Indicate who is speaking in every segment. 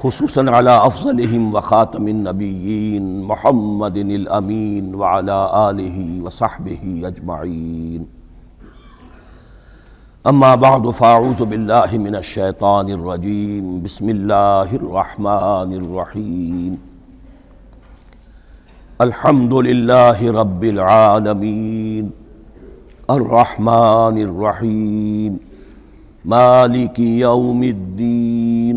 Speaker 1: खसूस अला अफजलम व ख़ातमनबीन महमदिन वाला वसाहब अजमाइन अम्मा बाद फ़ाऊज़बिल्लिमिनशैतानरजीम बसमीम अल्हम्दुलिल्लाहि रब्बिल आलमीन अर्रहमानिर्रहीम मालिकी यौमिद्दीन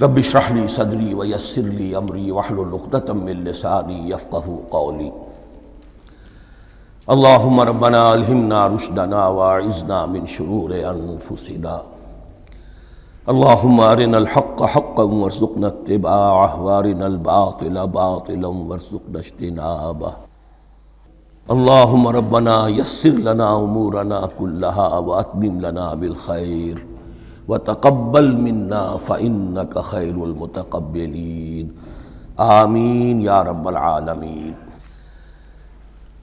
Speaker 1: रब शरहली सदरी व यस्सिरली अमरी वहलुलुक़दतम मिन लिसानी यफ़क़हू क़ौली। अल्लाहुम्म रब्बना अलहिमना रुशदना वइज़ना मिन शुरूर अनफुसिना। अल्लाहुम्म अरिनल हक़्क़ हक़्क़न वरज़ुक़ना इत्तिबाअह व अरिनल बातिल बातिलन वरज़ुक़ना इज्तिनाबह अल्लाहुम्म रब्बना यस्सिर लना उमूरना कुल्लहा व अतमिम लना बिल खैर। व तक़ब्बल मिन्ना फ़इन्नक खैरुल मुतक़ब्बिलीन आमीन या रब्बल आलमीन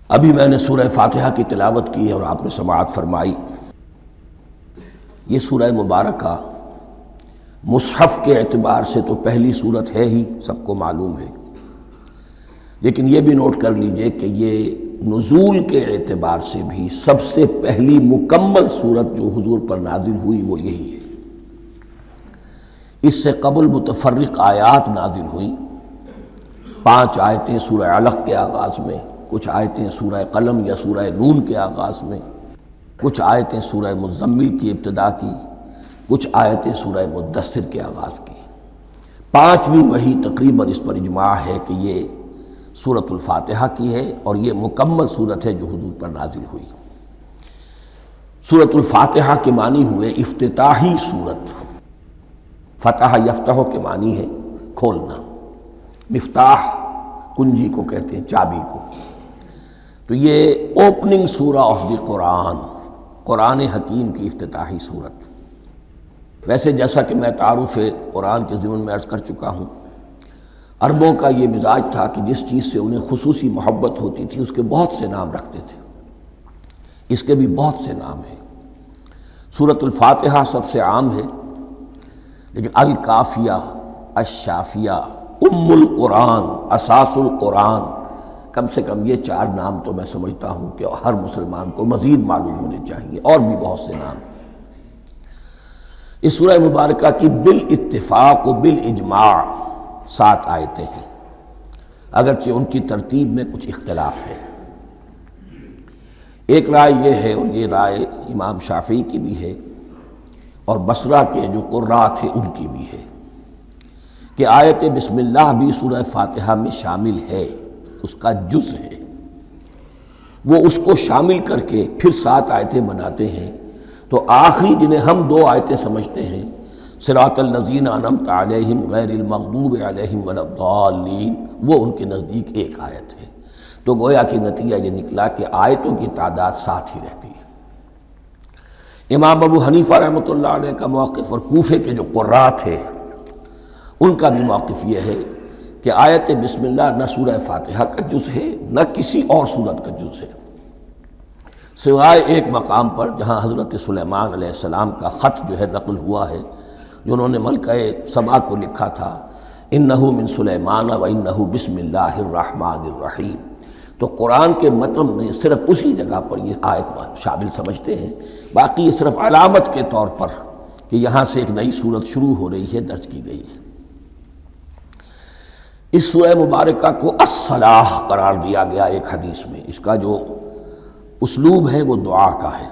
Speaker 1: अभी मैंने सूरह फातिहा की तिलावत की और आपने समात फरमाई ये सूरह मुबारक का मुसहफ़ के अतबार से तो पहली सूरत है ही सबको मालूम है लेकिन ये भी नोट कर लीजिए कि ये नज़ूल के अतबार से भी सबसे पहली मुकम्मल सूरत जो हुजूर पर नाजिल हुई वो यही है इससे कबल मुतफरक आयात नाजिल हुई। पाँच आयतें सूरह अलग के आगाज़ में, कुछ आयतें सूरह कलम या सूरह नून के आगाज़ में, कुछ आयतें सूरह मुजम्मिल की इब्तदा की, कुछ आयतें सूरह मुदसर के आगाज़ की। पांचवीं वही तकरीबन इस पर इजमा है कि ये सूरतुल्फातिहा की है और ये मुकम्मल सूरत है जो हजूर पर नाजिल हुई। सूरतुल्फातिहा के मानी हुए इफ्ताही सूरत फ़तह यफ्तह के मानी है, खोलना। मिफ्ताह, कुंजी को कहते हैं, चाबी को। तो ये ओपनिंग सूरा ऑफ़ द कुरान कुरान हकीम की इफ्ताही सूरत। वैसे जैसा कि मैं तारुफ कुरान के ज़िमन में अर्ज़ कर चुका हूँ, अरबों का ये मिजाज था कि जिस चीज़ से उन्हें खसूसी मोहब्बत होती थी, उसके बहुत से नाम रखते थे। इसके भी बहुत से नाम हैं। सूरतुल्फातिहा सबसे आम है लेकिन अल काफ़िया अशाफिया उम्मुल कुरान, असासुल कुरान। कम से कम ये चार नाम तो मैं समझता हूँ कि हर मुसलमान को मज़ीद मालूम होने चाहिए, और भी बहुत से नाम। इस सूरह मुबारक की बिल इत्तेफाक बिल इजमा सात आयतें हैं। अगरचे उनकी तरतीब में कुछ इख्तलाफ है। एक राय ये है और ये राय इमाम शाफी की भी है और बसरा के जो कुर्रा थे, उनकी भी है। कि आयत बिस्मिल्लाह भी सूरह फातिहा में शामिल है, उसका जुज है। वो उसको शामिल करके फिर सात आयतें बनाते हैं। तो आखिरी जिन्हें हम दो आयतें समझते हैं सिरातलनजीन अनम तम गैरमकदूब वलद्दालीन वो उनके नज़दीक एक आयत है। तो गोया कि नतीजा ये निकला कि आयतों की तादाद साथ ही रहती है। इमाम अबू हनीफ़ा रहमत का मौक़ और कोफे के जो कुर्रा थे उनका भी मौक़ ये है कि आयत बिस्मिल्लाह न सूरह फातिहा का जुज़ है, न किसी और सूरत का जुज़ है। सिवाय एक मकाम पर जहाँ हज़रत सुलेमान सलाम का ख़त जो है नकल हुआ है जो उन्होंने मलक सबा को लिखा था इन नहू मिन सुलेमान व इन नहू बिस्मिल्लाहिर्रहमानिर्रहीम तो कुरान के मतलब में सिर्फ़ उसी जगह पर ये आयत शामिल समझते हैं। बाकी ये सिर्फ़ अलामत के तौर पर कि यहाँ से एक नई सूरत शुरू हो रही है दर्ज की गई है। इस सूरह मुबारक को असलाह करार दिया गया एक हदीस में। इसका जो उसलूब है वो दुआ का है।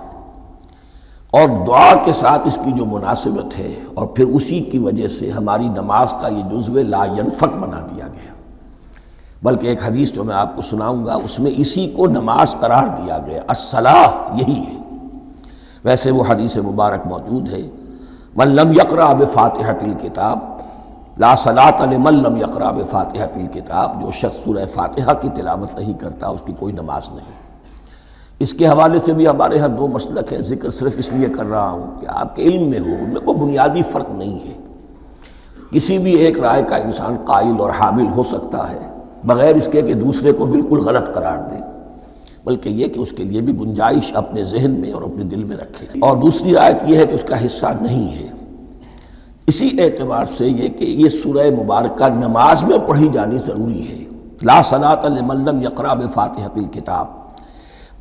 Speaker 1: और दुआ के साथ इसकी जो मुनासिबत है और फिर उसी की वजह से हमारी नमाज़ का ये जुज्व लायनफक बना दिया गया। बल्कि एक हदीस जो मैं आपको सुनाऊँगा, उसमें इसी को नमाज़ करार दिया गया। असलाह यही है। वैसे वो हदीस मुबारक मौजूद है। मल्लम यकरा फ़ातिहतिल किताब, ला सलात मल्लम यकराब फ़ातिहा तिल किताब, जो शख्स सूरह फ़ातिहा की तिलावत नहीं करता, उसकी कोई नमाज़ नहीं। इसके हवाले से भी हमारे यहाँ दो मसलक हैं, ज़िक्र सिर्फ़ इसलिए कर रहा हूँ कि आपके इल्म में हो, उनमें कोई बुनियादी फ़र्क नहीं है। किसी भी एक राय का इंसान कायल और हामिल हो सकता है। बग़ैर इसके कि दूसरे को बिल्कुल गलत करार दे, बल्कि यह कि उसके लिए भी गुंजाइश अपने जहन में और अपने दिल में रखे। और दूसरी रायत यह है कि उसका हिस्सा नहीं है। इसी एतबार से ये कि ये सूरह मुबारक नमाज़ में पढ़ी जानी ज़रूरी है। ला सलात मल्लम यकरा फ़ातिहतिल किताब।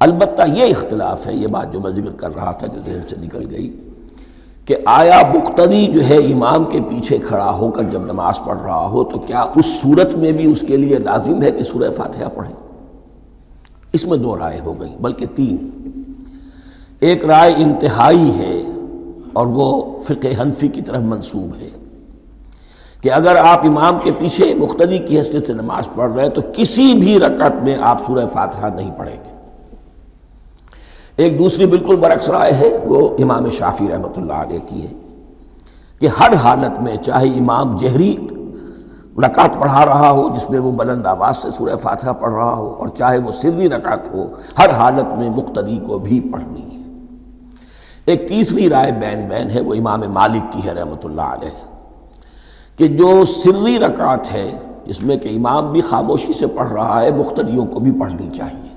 Speaker 1: अलबत् ये इख्तलाफ है, ये बात जो मैं ज़िक्र कर रहा था जो जहन से निकल गई। कि आया मुख्तदी जो है इमाम के पीछे खड़ा होकर जब नमाज़ पढ़ रहा हो तो क्या उस सूरत में भी उसके लिए लाजिम है कि सूरह फातिहा पढ़े? इसमें दो राय हो गई, बल्कि तीन। एक राय इंतहाई है और वो फ़िक हनफी की तरफ़ मंसूब है कि अगर आप इमाम के पीछे मुख्तदी की हैसियत से नमाज़ पढ़ रहे हैं तो किसी भी रकत में आप सूरह फातिहा नहीं पढ़ेंगे। एक दूसरी बिल्कुल बरक्स राय है, वो इमाम शाफी रहमत की है, कि हर हालत में चाहे इमाम जहरी रकात पढ़ा रहा हो, जिसमें वो बुलंद आवाज़ से सूर्य फातहा पढ़ रहा हो, और चाहे वो सिर्री रकात हो, हर हालत में मुख्तदी को भी पढ़नी है। एक तीसरी राय बैन बैन है, वो इमाम मालिक की है रहमत कि जो सिर्री रकात है जिसमें कि इमाम भी खामोशी से पढ़ रहा है मुख्तदियों को भी पढ़नी चाहिए।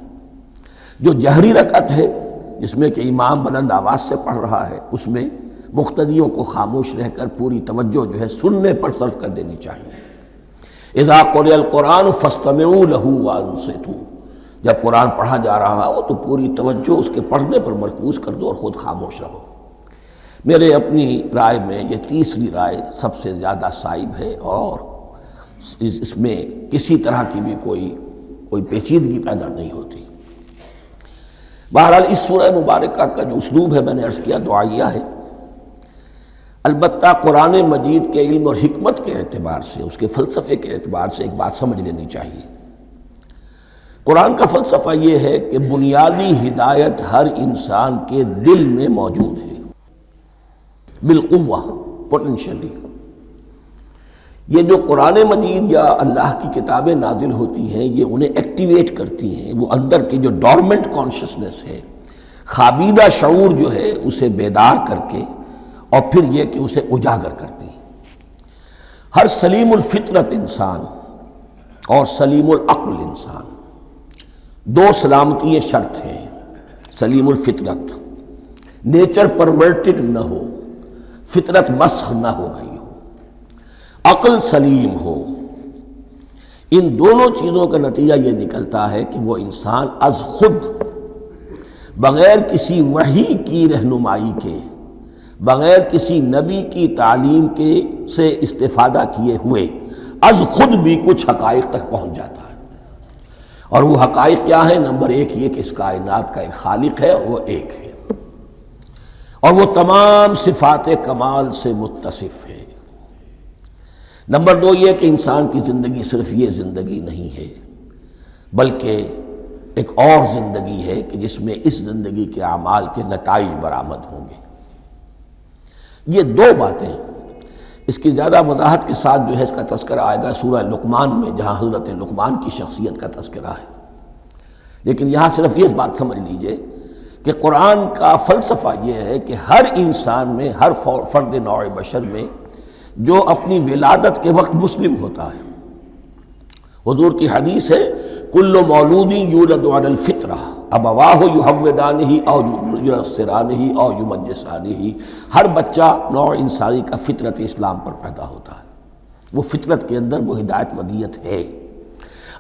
Speaker 1: जो जहरी रकत है जिसमें कि इमाम बुलंद आवाज़ से पढ़ रहा है, उसमें मुख्तियों को खामोश रहकर पूरी तवज्जो जो है सुनने पर सर्फ कर देनी चाहिए। इज़ा कुरान फ़स्तम लहू वान से तू जब कुरान पढ़ा जा रहा हो तो पूरी तवज्जो उसके पढ़ने पर मरकूज कर दो और ख़ुद खामोश रहो। मेरे अपनी राय में ये तीसरी राय सबसे ज़्यादा साइब है और इसमें किसी तरह की भी कोई कोई पेचीदगी पैदा नहीं होती। बहरहाल इस सूरह मुबारक का जो उसलूब है, मैंने अर्ज़ किया दुआया है। अलबत् कुरान मजीद के इल्म और हमत के अतबार से, उसके फ़लसफ़े के अतबार से एक बात समझ लेनी चाहिए। कुरान का फ़लसफ़ा ये है कि बुनियादी हिदायत हर इंसान के दिल में मौजूद है। बिलकुवा पोटेंशली ये जो कुरान मजीद या अल्लाह की किताबें नाजिल होती हैं, ये उन्हें एक्टिवेट करती हैं। वो अंदर की जो डॉर्मेंट कॉन्शसनेस है, खाबीदा शूर जो है, उसे बेदार करके और फिर ये कि उसे उजागर करती हैं। हर सलीमफितरत इंसान और सलीमअल इंसान, दो सलामती शर्त हैं सलीमफितरत नेचर परवर्टेड न हो, फितरत मस्ख न हो गई। अक्ल सलीम हो। इन दोनों चीज़ों का नतीजा ये निकलता है कि वो इंसान अज खुद, बग़ैर किसी वही की रहनुमाई के, बग़ैर किसी नबी की तालीम के से इस्तेफादा किए हुए, अज खुद भी कुछ हकाइक तक पहुँच जाता है। और वो हकाइक क्या है? नंबर एक ये कि इस कायनात का एक खालिक है और वो एक है। और वो तमाम सिफात कमाल से मुतसिफ है। नंबर दो ये कि इंसान की ज़िंदगी सिर्फ़ ये ज़िंदगी नहीं है, बल्कि एक और ज़िंदगी है कि जिसमें इस ज़िंदगी के अमाल के नतज बरामद होंगे। ये दो बातें इसकी ज़्यादा वजाहत के साथ जो है इसका तस्करा आएगा सूरह लुकमान में, जहाँ हज़रत लुकमान की शख्सियत का तस्करा है। लेकिन यहाँ सिर्फ़ ये बात समझ लीजिए कि कुरान का फ़लसफ़ा ये है कि हर इंसान में, हर फ़र्द नौ बशर में जो अपनी विलादत के वक्त मुस्लिम होता है। हजूर की हदीस है, कुल्लो मौलूदी यूलदल फ़ितरा अब अवाह युहदान ही और युसरान ही और युमजसान ही हर बच्चा नौ इंसानी का फितरत इस्लाम पर पैदा होता है। वो फितरत के अंदर वो हिदायत वदियत है।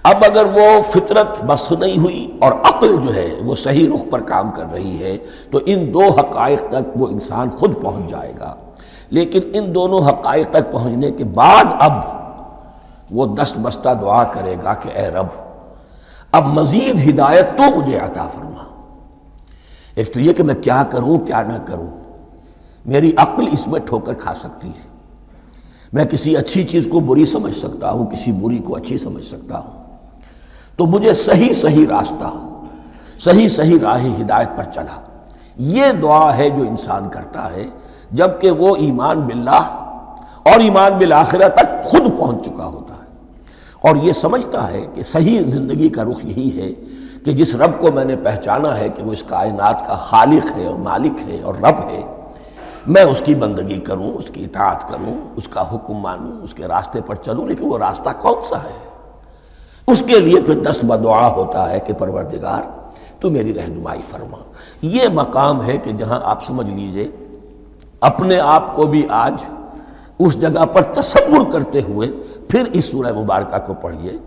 Speaker 1: अब अगर वो फितरत बस नहीं हुई और अक्ल जो है वो सही रुख पर काम कर रही है तो इन दो हक़ तक वो इंसान खुद पहुँच जाएगा। लेकिन इन दोनों हक़ तक पहुँचने के बाद अब वो दस्त बस्ता दुआ करेगा कि ए रब, अब मज़ीद हिदायत तो मुझे अता फरमा। एक तो ये कि मैं क्या करूँ, क्या ना करूँ। मेरी अक्ल इसमें ठोकर खा सकती है। मैं किसी अच्छी चीज़ को बुरी समझ सकता हूँ, किसी बुरी को अच्छी समझ सकता हूँ। तो मुझे सही सही रास्ता, सही सही राह हिदायत पर चला। ये दुआ है जो इंसान करता है जबकि वो ईमान बिल्ला और ईमान बिल आखिरत तक खुद पहुँच चुका होता है। और ये समझता है कि सही ज़िंदगी का रुख यही है कि जिस रब को मैंने पहचाना है कि वो इस कायनात का खालिक है और मालिक है और रब है, मैं उसकी बंदगी करूँ, उसकी इतात करूँ, उसका हुक्म मानूं, उसके रास्ते पर चलूँ, लेकिन वो रास्ता कौन सा है? उसके लिए फिर दस्त बदुआ होता है कि परवरदिगार तो मेरी रहनुमाई फरमा। ये मकाम है कि जहाँ आप समझ लीजिए अपने आप को भी आज उस जगह पर तस्वुर करते हुए फिर इस सूरह मुबारक को पढ़िए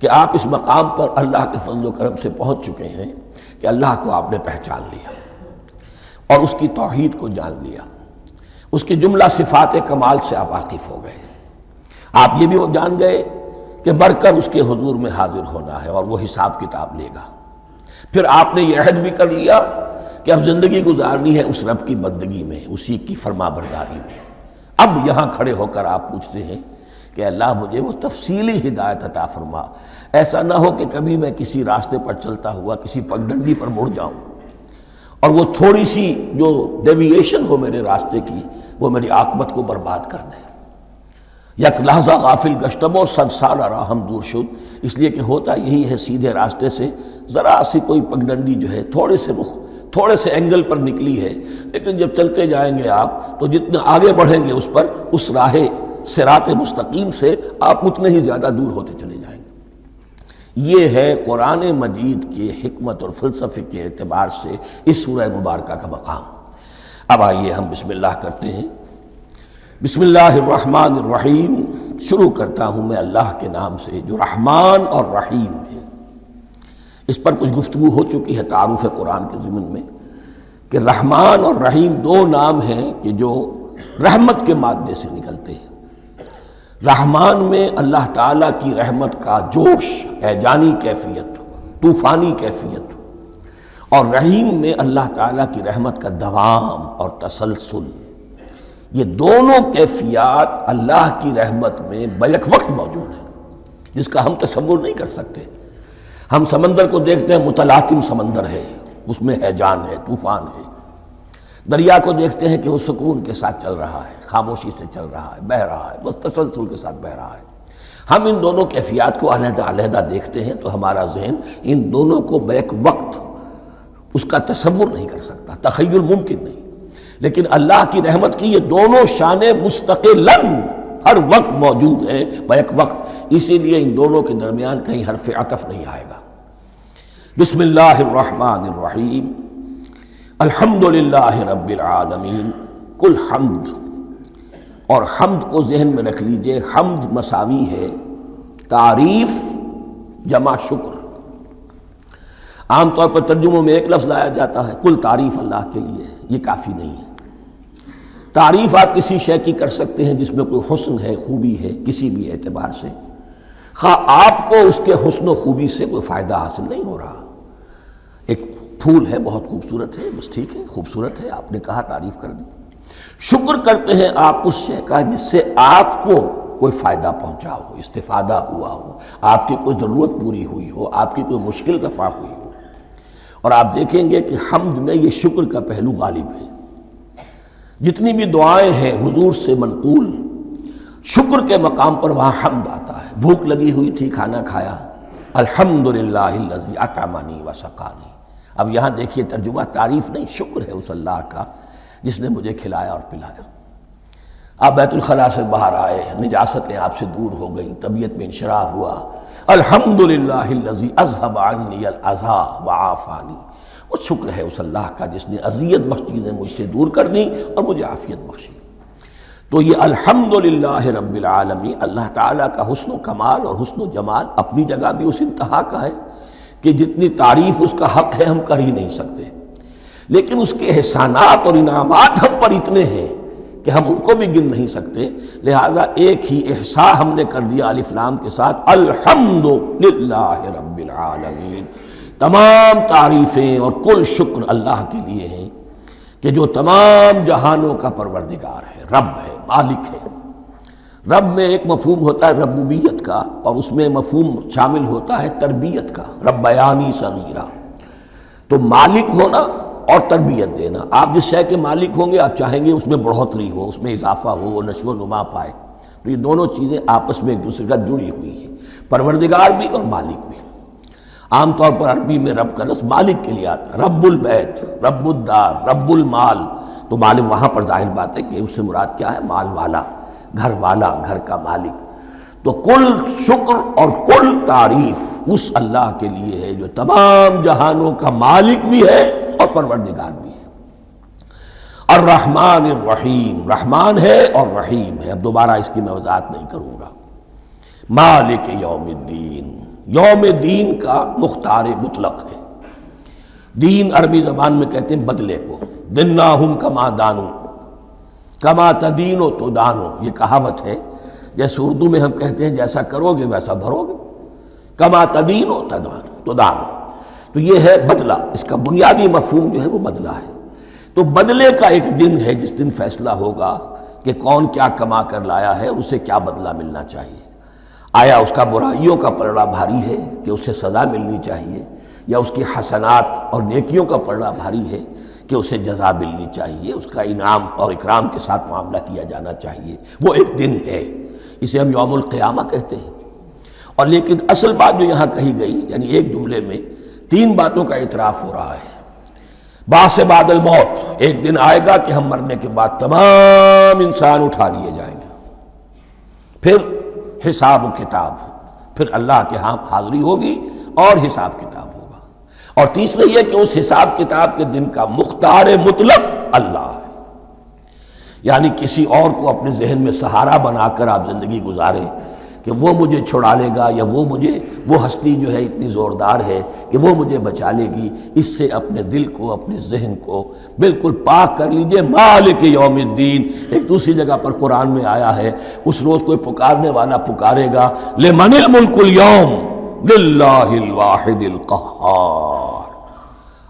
Speaker 1: कि आप इस मकाम पर अल्लाह के फजल करम से पहुँच चुके हैं कि अल्लाह को आपने पहचान लिया और उसकी तोहहीद को जान लिया। उसकी जुमला सिफात कमाल से आप वाकिफ़ हो गए। आप ये भी जान गए कि बढ़कर उसके हजूर में हाजिर होना है और वो हिसाब किताब लेगा। फिर आपने यह अहद भी कर लिया कि अब ज़िंदगी गुजारनी है उस रब की बंदगी में, उसी की फरमा बरदारी में। अब यहाँ खड़े होकर आप पूछते हैं कि अल्लाह मुझे वो तफसीली हिदायत अता फरमा। ऐसा ना हो कि कभी मैं किसी रास्ते पर चलता हुआ, किसी पगडंडी पर मुड़ जाऊँ। और वो थोड़ी सी जो डेविएशन हो मेरे रास्ते की, वो मेरी आकबत को बर्बाद कर दे। यक लहजा गाफिल गश्तबो सदसाल राहम दूर शुद इसलिए कि होता यही है, सीधे रास्ते से ज़रा सी कोई पगडंडी जो है, थोड़े से रुख थोड़े से एंगल पर निकली है। लेकिन जब चलते जाएँगे आप तो जितने आगे बढ़ेंगे उस पर, उस राह, सिरात मुस्तकीम से आप उतने ही ज़्यादा दूर होते चले जाएँगे। ये है कुरान मजीद के हमत और फ़लसफ़े के अतबार से इस सूरह मुबारक का मकाम। अब आइए हम बिस्मिल्लाह करते हैं। बिस्मिल्लाहिर्रहमानिर्रहीम। शुरू करता हूँ मैं अल्लाह के नाम से, जो रहमान और रहीम। इस पर कुछ गुफ्तु हो चुकी है तारुफ कुरान के ज़िमन में कि रहमान और रहीम दो नाम हैं कि जो रहमत के मादे से निकलते हैं। रहमान में अल्लाह ताला की रहमत का जोश, है जानी कैफियत, तूफ़ानी कैफियत, और रहीम में अल्लाह ताला की रहमत का दवाम और तसलसल। ये दोनों कैफियत अल्लाह की रहमत में बैक वक्त मौजूद है, जिसका हम तस्वुर नहीं कर सकते। हम समंदर को देखते हैं मुतलातिम समंदर है, उसमें है जान है, तूफ़ान है। दरिया को देखते हैं कि वो सुकून के साथ चल रहा है, खामोशी से चल रहा है, बह रहा है बस तसलसल के साथ बह रहा है। हम इन दोनों कैफियात को अलहदा देखते हैं तो हमारा जहन इन दोनों को बैक वक्त उसका तस्वुर नहीं कर सकता तखयल मुमकिन नहीं। लेकिन अल्लाह की रहमत की ये दोनों शान मुस्तकिल हर वक्त मौजूद है बैक वक्त। इसीलिए इन दोनों के दरमियान कहीं हरफ अतफ नहीं आएगा। बिस्मिल्लाहिर्रहमानिर्रहीम। अल्हम्दुलिल्लाह रब्बिल आलमीन। कुल हमद। और हमद को जहन में रख लीजिए, हमद मसावी है। तारीफ़ जमा शुक्र। आमतौर पर तर्जुमों में एक लफ्ज़ लाया जाता है, कुल तारीफ़ अल्लाह के लिए। ये काफ़ी नहीं है। तारीफ़ आप किसी शय की कर सकते हैं जिसमें कोई हुस्न है, खूबी है, किसी भी एतबार से। खा, आपको उसके हुस्न खूबी से कोई फ़ायदा हासिल नहीं हो रहा। एक फूल है, बहुत खूबसूरत है, बस ठीक है, खूबसूरत है, आपने कहा, तारीफ़ कर दी। शुक्र करते हैं आप उस शय का जिससे आपको कोई फ़ायदा पहुँचा हो, इस्तेफादा हुआ हो, आपकी कोई ज़रूरत पूरी हुई हो, आपकी कोई मुश्किल दफ़ा हुई हो। और आप देखेंगे कि हमद में ये शुक्र का पहलू गालिब है। जितनी भी दुआएँ हैं, हुजूर से मनकूल शुक्र के मकाम पर वहाँ हमद आता है। भूख लगी हुई थी, खाना खाया। अल्हम्दुलिल्लाह अतामानी व सकानी। अब यहाँ देखिए, तर्जुमा तारीफ़ नहीं, शुक्र है उस अल्लाह का, जिसने मुझे खिलाया और पिलाया। आप बैतुलखला से बाहर आए, निजासतें आपसे दूर हो गई, तबीयत में इंशरा हुआ। अल्हम्दुलिल्लाह अजहबानी अज़ा व आफ़ानी। वो शुक्र है उस अल्लाह का जिसने अजियत बख्श चीज़ें मुझसे दूर कर दी और मुझे आफ़ियत बख्शी। तो ये अल्हम्दुलिल्लाह रब्बिल अल्लाह ताला का हुस्न कमाल और हुस्न जमाल अपनी जगह भी उस इंतहा का है कि जितनी तारीफ़ उसका हक है हम कर ही नहीं सकते। लेकिन उसके एहसानात और इनामात हम पर इतने हैं कि हम उनको भी गिन नहीं सकते। लिहाजा एक ही एहसा हमने कर दिया अलिफ्लाम के साथ, अल्हम्दुलिल्लाह रब्बिल आलमीन। तमाम तारीफ़ें और कुल शुक्र अल्लाह के लिए हैं कि जो तमाम जहानों का परवरदिगार है, रब है, मालिक है। रब में एक मफहम होता है रबूबियत का और उसमें मफहम शामिल होता है तरबियत का रब बयानी सगीरा। तो मालिक होना और तरबियत देना। आप जिस शय के मालिक होंगे, आप चाहेंगे उसमें बढ़ोतरी हो, उसमें इजाफा हो वो नशो नुमा पाए। तो ये दोनों चीज़ें आपस में एक दूसरे का जुड़ी हुई है, परवरदिगार भी और मालिक भी। आमतौर पर अरबी में रब का लफ्ज़ मालिक के लिए आता है। रब्बुल बैत रब्बुद्दार रब्बुल माल। तो मालिक वहाँ पर ज़ाहिर बात है कि उससे मुराद क्या है? माल वाला, घर वाला, घर का मालिक। तो कुल शुक्र और कुल तारीफ़ उस अल्लाह के लिए है जो तमाम जहानों का मालिक भी है और परवरदिगार भी है। और रहमान रहीम रहमान है और रहीम है। अब दोबारा इसकी मैं वजात नहीं करूँगा। मालिक यौमुद्दीन। यौम दीन का मुख्तार मुतलक है। दीन अरबी ज़बान में कहते हैं बदले को। दिन्ना हम कमा दानो। कमा तदीनो तो दानो। ये कहावत है। जैसे उर्दू में हम कहते हैं, जैसा करोगे वैसा भरोगे। कमा तदीन हो तदान तो दान। तो ये है बदला। इसका बुनियादी मफहूम जो है वो बदला है। तो बदले का एक दिन है, जिस दिन फैसला होगा कि कौन क्या कमा कर लाया है उसे क्या बदला मिलना चाहिए। आया उसका बुराइयों का पलड़ा भारी है कि उसे सज़ा मिलनी चाहिए, या उसकी हसनात और नेकियों का पलड़ा भारी है कि उसे जजा मिलनी चाहिए, उसका इनाम और इकराम के साथ मामला किया जाना चाहिए। वो एक दिन है, इसे हम यौमुल क़यामा कहते हैं। और लेकिन असल बात जो यहाँ कही गई, यानी एक जुमले में तीन बातों का इतराफ़ हो रहा है। बास बादल मौत, एक दिन आएगा कि हम मरने के बाद तमाम इंसान उठा लिए जाएँगे। फिर हिसाब किताब। फिर अल्लाह के यहाँ हाजिरी होगी और हिसाब किताब होगा। और तीसरा यह कि उस हिसाब किताब के दिन का मुख्तार मुतलक अल्लाह है। यानी किसी और को अपने जहन में सहारा बनाकर आप ज़िंदगी गुजारें कि वो मुझे छुड़ा लेगा या वो मुझे, वो हस्ती जो है इतनी ज़ोरदार है कि वो मुझे बचा लेगी। इससे अपने दिल को, अपने जहन को बिल्कुल पाक कर लीजिए। मालिक यौमुद्दीन, एक दूसरी जगह पर कुरान में आया है, उस रोज़ कोई पुकारने वाला पुकारेगा ले मनिल मुल्कुल यौम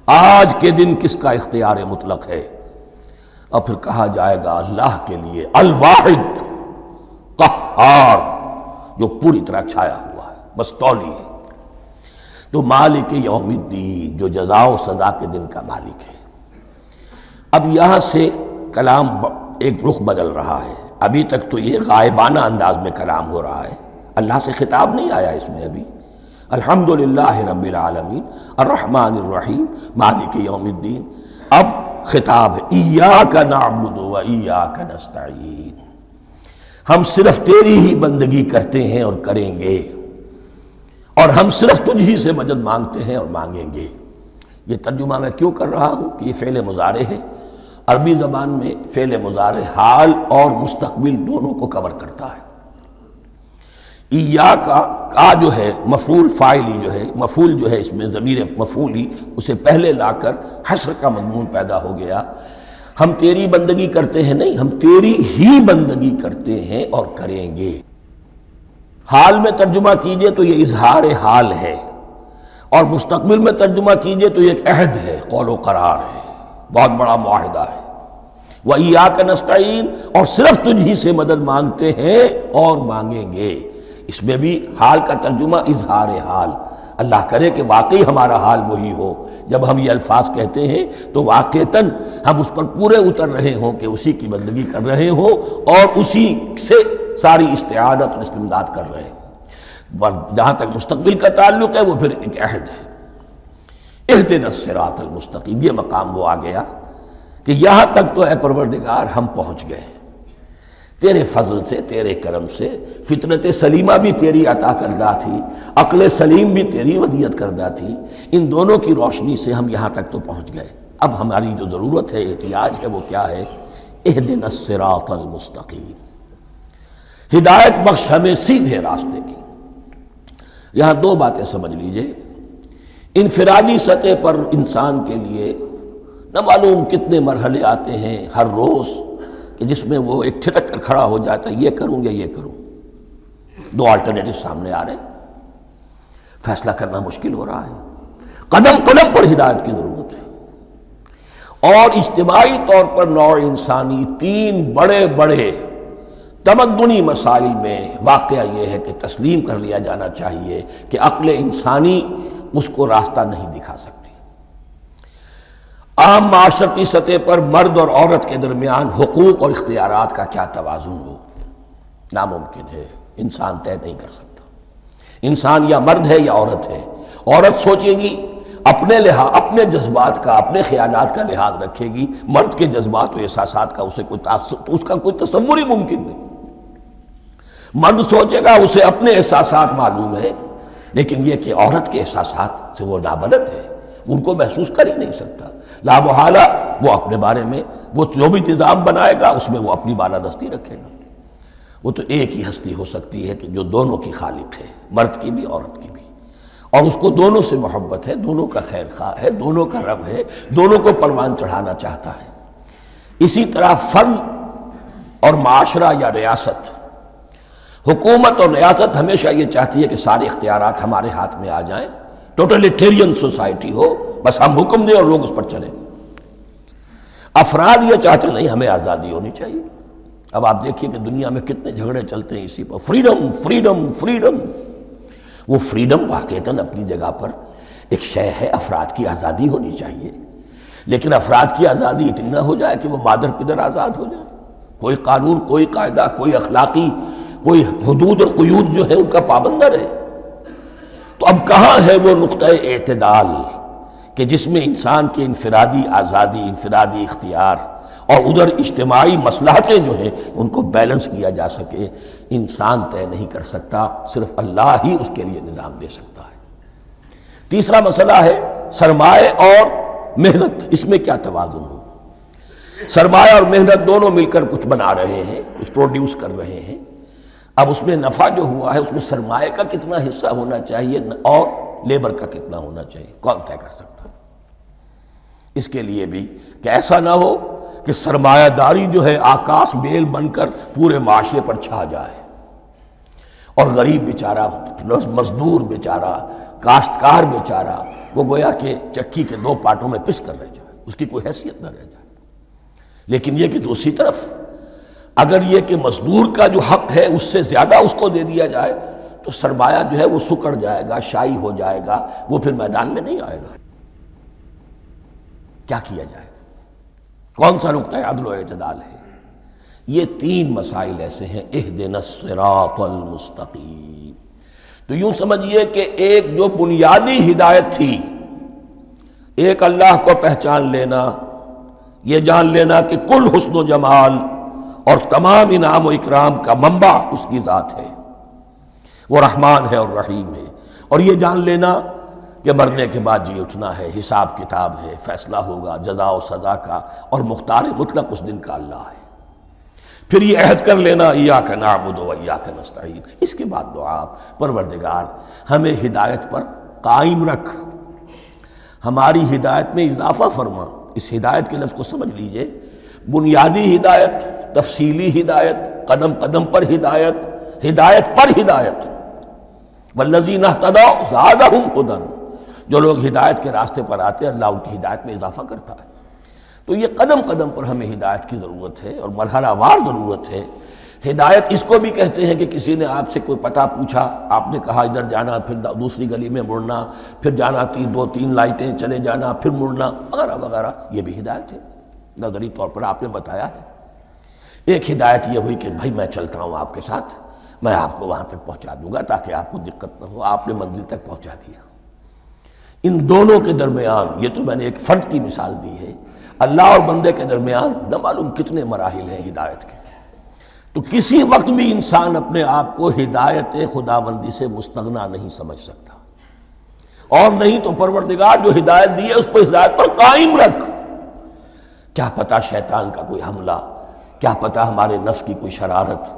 Speaker 1: आज के दिन किसका इख्तियार मुतलक है? और फिर कहा जाएगा, अल्लाह के लिए अलवाहिद कहार। जो पूरी तरह छाया हुआ है बस्तौली है तो मालिक यौमुद्दीन, जो जजाओ सजा के दिन का मालिक है। अब यहाँ से कलाम एक रुख बदल रहा है। अभी तक तो ये गायबाना अंदाज में कलाम हो रहा है। अल्लाह से खिताब नहीं आया इसमें अभी। अल्हम्दुलिल्लाह रब्बिल आलमीन अर्रहमान रहीम, मालिक यौमुद्दीन। अब खिताब ईया का नाबुद ईया का नस्ताइन हम सिर्फ़ तेरी ही बंदगी करते हैं और करेंगे। और हम सिर्फ़ तुझ ही से मदद मांगते हैं और मांगेंगे। ये तर्जुमा मैं क्यों कर रहा हूँ कि ये फ़ेल मुजारे है? अरबी ज़बान में फ़ेल मुजारे हाल और मुस्तकबिल दोनों को कवर करता है। ईया का का जो है, मफूल फ़ाइली जो है, मफूल जो है इसमें ज़मीर मफूली, उसे पहले लाकर हसर का मजमून पैदा हो गया। हम तेरी बंदगी करते हैं? नहीं, हम तेरी ही बंदगी करते हैं और करेंगे। हाल में तर्जुमा कीजिए तो ये इजहार हाल है और मुस्तकबिल में तर्जुमा कीजिए तो एक अहद है, कौलो करार है। बहुत बड़ा माहिदा है। वह का नस्ताइन और सिर्फ़ तुझी से मदद मांगते हैं और मांगेंगे। इसमें भी हाल का तर्जुमा इजहार हाल अल्लाह करे कि वाकई हमारा हाल वही हो। जब हम ये अल्फाज कहते हैं तो वाक़ता हम उस पर पूरे उतर रहे हों कि उसी की बंदगी कर रहे हों और उसी से सारी इस्तेआदत और इस्तेमदाद कर रहे हों। जहाँ तक मुस्तबिल का ताल्लुक है, वो फिर अहद है। एहद नसरातमस्तकीम ये मकाम वो आ गया कि यहाँ तक तो है परवरदिगार हम पहुँच गए। तेरे फजल से, तेरे करम से फितरत सलीमा भी तेरी अता करदा थी, अक्ल सलीम भी तेरी वदियत करदा थी। इन दोनों की रोशनी से हम यहाँ तक तो पहुँच गए। अब हमारी जो ज़रूरत है, एहतियाज है, वो क्या है? एह दिन मुस्तकीम। हिदायत बख्श हमें सीधे रास्ते की। यहाँ दो बातें समझ लीजिए। इनफरादी सतह पर इंसान के लिए न मालूम कितने मरहले आते हैं, हर रोज़ कि जिसमें वो एक छिटक कर खड़ा हो जाता है, ये करूँ या ये करूँ? दो अल्टरनेटिव सामने आ रहे फैसला करना मुश्किल हो रहा है। कदम कदम पर हिदायत की ज़रूरत है। और इज्तमाही तौर पर नौ इंसानी, तीन बड़े बड़े तमदनी मसाइल में वाक़ यह है कि तस्लीम कर लिया जाना चाहिए कि अक्ल इंसानी उसको रास्ता नहीं दिखा सकती। आम माशरती सतह पर मर्द और औरत के दरमियान हकूक और इख्तियार का क्या तोज़ुन हो? नामुमकिन है। इंसान तय नहीं कर सकता। इंसान या मर्द है या औरत है। औरत सोचेगी, अपने लिहाज अपने जज्बात का, अपने ख्याल का लिहाज रखेगी। मर्द के जज्बात और एहसास का उसे कोई तो उसका कोई तस्वुर ही मुमकिन नहीं। मर्द सोचेगा, उसे अपने एहसास मालूम है, लेकिन यह कि औरत के एहसास से वो नाबलत है, उनको महसूस कर ही नहीं सकता। लामहाला वो अपने बारे में, वो जो भी निज़ाम बनाएगा, उसमें वो अपनी बालादस्ती रखेगा। वो तो एक ही हस्ती हो सकती है कि जो दोनों की खालिक है, मर्द की भी, औरत की भी। और उसको दोनों से मोहब्बत है, दोनों का खैर खा है, दोनों का रब है, दोनों को परवान चढ़ाना चाहता है। इसी तरह फ़र्ज़ और माशरा या रियासत। हुकूमत और रियासत हमेशा ये चाहती है कि सारे इख्तियार हमारे हाथ में आ जाएँ। टोटलिटेरियन सोसाइटी हो बस हम हुक्म दें और लोग उस पर चलें। अफराद ये चाहते नहीं, हमें आज़ादी होनी चाहिए। अब आप देखिए कि दुनिया में कितने झगड़े चलते हैं इसी पर। Freedom freedom freedom. वो फ्रीडम वाकता अपनी जगह पर एक शय है, अफराद की आज़ादी होनी चाहिए। लेकिन अफराद की आज़ादी इतनी ना हो जाए कि वो मादर पिदर आज़ाद हो जाए। कोई कानून, कोई कायदा, कोई अखलाकी, कोई हदूद और क्यूद जो है, उनका पाबंदर है। तो अब कहाँ है वो नुक़ एतदाल कि जिसमें इंसान की इनफरादी, आज़ादी, इनफरादी इख्तियार और उधर इज्तमाही मसलाहतें जो हैं, उनको बैलेंस किया जा सके। इंसान तय नहीं कर सकता, सिर्फ़ अल्लाह ही उसके लिए निज़ाम दे सकता है। तीसरा मसला है सरमाए और मेहनत। इसमें क्या तोज़ुन हो? सरमाए और मेहनत दोनों मिलकर कुछ बना रहे हैं, कुछ प्रोड्यूस कर रहे हैं। अब उसमें नफ़ा जो हुआ है, उसमें सरमाए का कितना हिस्सा होना चाहिए और लेबर का कितना होना चाहिए? कौन तय कर सकता इसके लिए भी कि ऐसा ना हो कि सरमायादारी जो है आकाश बेल बनकर पूरे माशरे पर छा जाए। और गरीब बेचारा मजदूर बेचारा, काश्तकार बेचारा, वो गोया के चक्की के दो पार्टों में पिस कर रह जाए, उसकी कोई हैसियत ना रह जाए। लेकिन ये कि दूसरी तरफ़, अगर ये कि मजदूर का जो हक है उससे ज़्यादा उसको दे दिया जाए तो सरमाया जो है वो सुकड़ जाएगा, शाही हो जाएगा, वो फिर मैदान में नहीं आएगा। क्या किया जाए? कौन सा नुकता अदल अतदाल है। ये तीन मसाइल ऐसे हैं एह दिन मुस्तकीम। तो यूँ समझिए कि एक जो बुनियादी हिदायत थी, एक अल्लाह को पहचान लेना यह जान लेना कि कुल हुस्न जमाल और तमाम इनाम व इकराम का मंबा उसकी ज़ात है। वो रहमान है और रहीम है। और ये जान लेना कि मरने के बाद जी उठना है, हिसाब किताब है, फैसला होगा, जजा और सज़ा का और मुख्तार मुतलक उस दिन का अल्लाह है। फिर ये अहद कर लेना या का नाबुद या का नस्तीन इसके बाद दो आप, परवरदिगार, हमें हिदायत पर कायम रख। हमारी हिदायत में इजाफा फरमा। इस हिदायत के लफ्ज़ को समझ लीजिए। बुनियादी हिदायत, तफसीली हिदायत, कदम कदम पर हिदायत हिदायत पर हिदायत। वल्लजी नहतदा ज़्यादा हूँ खुदन जो लोग हिदायत के रास्ते पर आते हैं, अल्लाह उनकी हिदायत में इजाफा करता है। तो ये कदम कदम पर हमें हिदायत की ज़रूरत है और मरहलावार ज़रूरत है। हिदायत इसको भी कहते हैं कि किसी ने आपसे कोई पता पूछा, आपने कहा, इधर जाना, फिर दूसरी गली में मुड़ना, फिर जाना, तीन, दो, तीन लाइटें, चले जाना, फिर मुड़ना, वगैरह वगैरह। ये भी हिदायत है। नजरी तौर पर आपने बताया है। एक हिदायत यह हुई कि, भाई, मैं चलता हूँ आपके साथ, मैं आपको वहाँ तक पहुँचा दूँगा ताकि आपको दिक्कत ना हो। आपने मंजिल तक पहुँचा दिया। इन दोनों के दरमियान, ये तो मैंने एक फ़र्द की मिसाल दी है, अल्लाह और बंदे के दरमियान न मालूम कितने मराहल हैं हिदायत के। तो किसी वक्त भी इंसान अपने आप को हिदायत खुदाबंदी से मुस्तगना नहीं समझ सकता। और नहीं तो परवरदिगार जो हिदायत दी है, उस पर हिदायत पर कायम रख। क्या पता शैतान का कोई हमला, क्या पता हमारे नफ्स की कोई शरारत,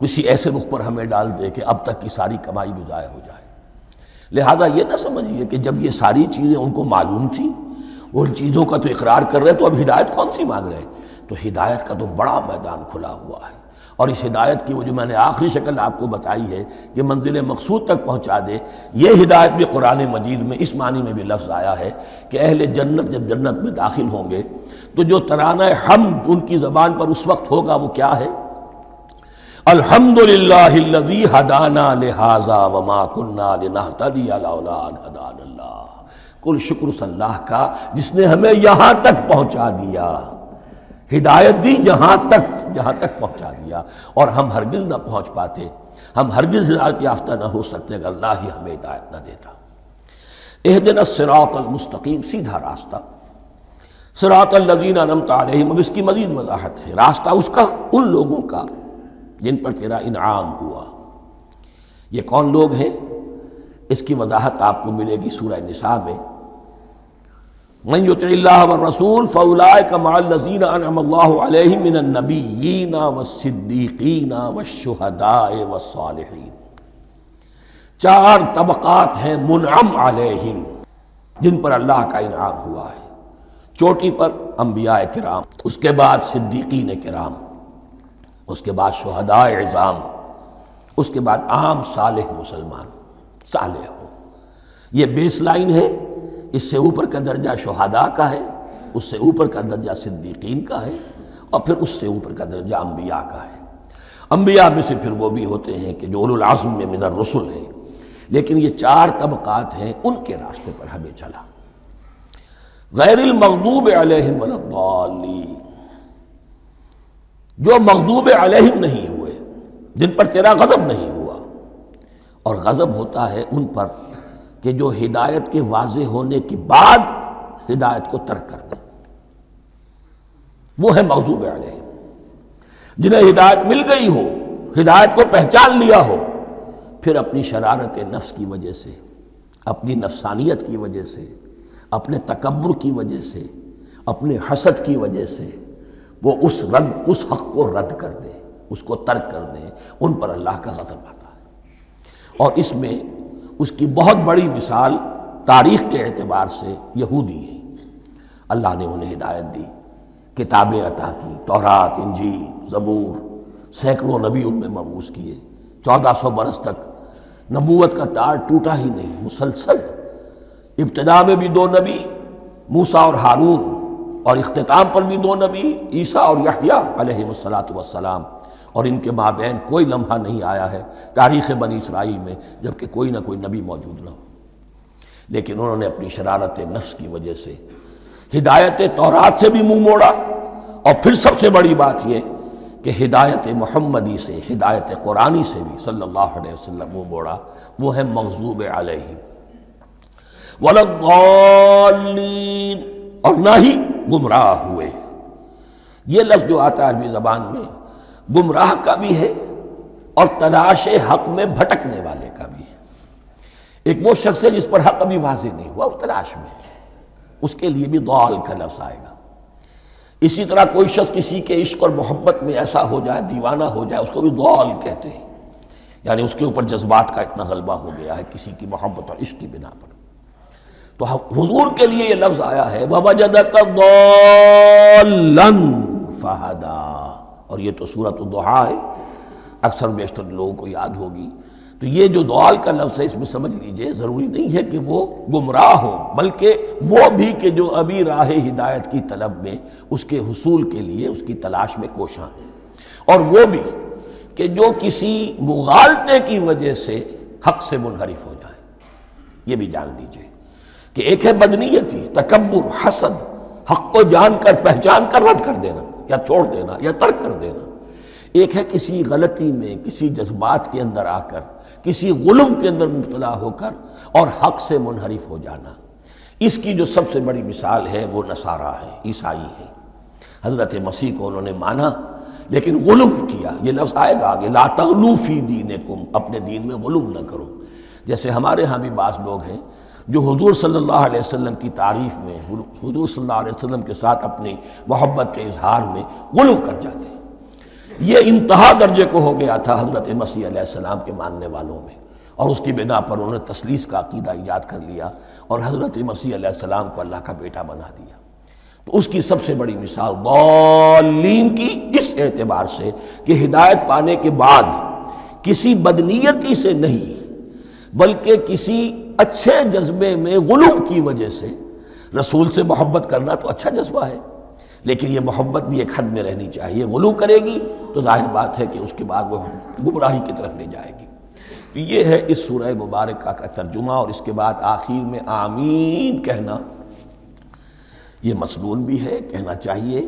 Speaker 1: किसी ऐसे रुख पर हमें डाल दे कि अब तक की सारी कमाई भी ज़ाय हो जाए। लिहाजा ये ना समझिए कि जब ये सारी चीज़ें उनको मालूम थी उन चीज़ों का तो इकरार कर रहे तो अब हिदायत कौन सी मांग रहे हैं? तो हिदायत का तो बड़ा मैदान खुला हुआ है। और इस हिदायत की वो जो मैंने आखिरी शक्ल आपको बताई है कि मंजिल मकसूद तक पहुँचा दे, ये हिदायत भी कुरान मजीद में इस मानी में भी लफ्ज़ आया है कि अहल जन्नत जब जन्नत में दाखिल होंगे तो जो तराना हम उनकी ज़बान पर उस वक्त होगा, वो क्या है? अल्हम्दुलिल्लाह हदाना लिहाजा शुक्र सल्लाह का, जिसने हमें यहाँ तक पहुँचा दिया। हिदायत दी, यहाँ तक यहाँ तक पहुँचा दिया। और हम हरगिज ना पहुँच पाते। हम हरगिज हिदायत याफ्ता ना हो सकते, अगर अल्लाह ही हमें हिदायत ना देता। एह दिन मुस्तकीम, सीधा रास्ता। सरात लजीना नमता अब इसकी मजीद वजाहत है। रास्ता उसका, उन लोगों का। जिन पर तेरा इनाम हुआ। ये कौन लोग हैं? इसकी वजाहत आपको मिलेगी सूरह निसा में। मन रसूल फ़ौलाए कमालजीन नबीना व सिद्दीकीना व शुहदाए व सालहीन चार तबक़ात हैं मुनम अलहिम, जिन पर अल्लाह का इनाम हुआ है। चोटी पर अम्बिया कराम उसके बाद सिद्दीकीन कराम उसके बाद शहदा एज़ाम उसके बाद आम साल मुसलमान साल हो। ये बेस लाइन है, इससे ऊपर का दर्जा शहादा का है, उससे ऊपर का दर्जा सिद्दीकीन का है, और फिर उससे ऊपर का दर्जा अम्बिया का है। अम्बिया में से फिर वो भी होते हैं कि जो उलआज़म में मिनर रसुल हैं, लेकिन ये चार तबक़ात हैं, उनके रास्ते पर हमें चला। गैर मकदूब अलहमली जो मकदूब अलहम नहीं हुए, जिन पर तेरा गज़ब नहीं हुआ। और गज़ब होता है उन पर कि जो हिदायत के वाजे होने के बाद हिदायत को तर्क कर दे। वो है मकदूब अलहम। जिन्हें हिदायत मिल गई हो, हिदायत को पहचान लिया हो, फिर अपनी शरारत नफ्स की वजह से, अपनी नफसानियत की वजह से, अपने तकबर की वजह से, अपने हसद की वजह से वो उस रद्द उस हक को रद्द कर दे, उसको तर्क कर दे, उन पर अल्लाह का गज़ब आता है। और इसमें उसकी बहुत बड़ी मिसाल तारीख़ के एतबार से यहूदी है। अल्लाह ने उन्हें हिदायत दी, किताबें अता की तोहरात इंजील, ज़बूर, सैकड़ों नबी उनमें मबूस किए। चौदह सौ बरस तक नबूत का तार टूटा ही नहीं, मुसलसल। इब्तदा में भी दो नबी, मूसा और हारून और अख्ताम पर भी दो नबी, ईसा और याहिया वसलाम और इनके माबेन कोई लम्हा नहीं आया है तारीख़ बनी इसराइल में, जबकि कोई ना कोई नबी मौजूद ना हो लेकिन उन्होंने अपनी शरारत नफ्स की वजह से, हिदायत तौरात से भी मुँह मोड़ा। और फिर सबसे बड़ी बात यह कि हिदायत मोहम्मदी से, हिदायत कुरानी से भी सल्लल्लाहु अलैहि वसल्लम मुँह मोड़ा, वो है मकजूब अलैहि वलद्दालीन और ना ही गुमराह हुए। ये लफ्ज़ जो आता है अरबी ज़बान में, गुमराह का भी है और तलाश हक में भटकने वाले का भी है। एक वो शख्स है जिस पर हक अभी वाजे नहीं हुआ, वो तलाश में है। उसके लिए भी दौल का लफ्ज़ आएगा। इसी तरह कोई शख्स किसी के इश्क और मोहब्बत में ऐसा हो जाए, दीवाना हो जाए, उसको भी दौल कहते हैं। यानी उसके ऊपर जज्बात का इतना गलबा हो गया है किसी की मोहब्बत और इश्क की बिना पर। तो हुजूर के लिए ये लफ्ज आया है फहदा। और ये तो सूरत है, अक्सर बेशतर लोगों को याद होगी। तो ये जो दुआल का लफ्ज़ है, इसमें समझ लीजिए, ज़रूरी नहीं है कि वो गुमराह हो, बल्कि वो भी कि जो अभी राह हिदायत की तलब में, उसके हसूल के लिए उसकी तलाश में कोशा है। और वो भी कि जो किसी मुगालते की वजह से हक से मुनहरिफ हो जाए, ये भी जान लीजिए। कि एक है बदनीयती तकबर हसद, हक को जानकर पहचान कर रद्द कर देना, या छोड़ देना, या तर्क कर देना। एक है किसी गलती में, किसी जज्बात के अंदर आकर, किसी गुलम के अंदर मुबतला होकर और हक से मुनहरिफ हो जाना। इसकी जो सबसे बड़ी मिसाल है, वो नसारा है, ईसाई है। हज़रत मसीह को उन्होंने माना, लेकिन गुलूफ किया। ये लफ्ज़ आएगा आगे लातलूफ़ी दीन कुम अपने दीन में गुलूफ न करो। जैसे हमारे यहाँ भी बास लोग हैं जो हुजूर सल्लल्लाहु अलैहि वसल्लम की तारीफ़ में हुजूर सल्लल्लाहु अलैहि वसल्लम के साथ अपनी मोहब्बत के इजहार में गुलव कर जाते ये इंतहा दर्जे को हो गया था हज़रत मसीह सलाम के मानने वालों में। और उसकी बिना पर उन्होंने तसलीस का अकीदा ईजाद कर लिया और हज़रत मसीह सलाम को अल्लाह का बेटा बना दिया। तो उसकी सबसे बड़ी मिसाल दौलीन की इस एतबार से कि हिदायत पाने के बाद किसी बदनीयती से नहीं, बल्कि किसी अच्छे जज्बे में गुलूफ की वजह से रसूल से मोहब्बत करना तो अच्छा जज्बा है। लेकिन ये मोहब्बत भी एक हद में रहनी चाहिए। गुलू करेगी तो ज़ाहिर बात है कि उसके बाद वह गुमराही की तरफ़ ले जाएगी। तो ये है इस सूरह मुबारक का तर्जुमा और इसके बाद आखिर में आमीन कहना। ये मसनून भी है, कहना चाहिए।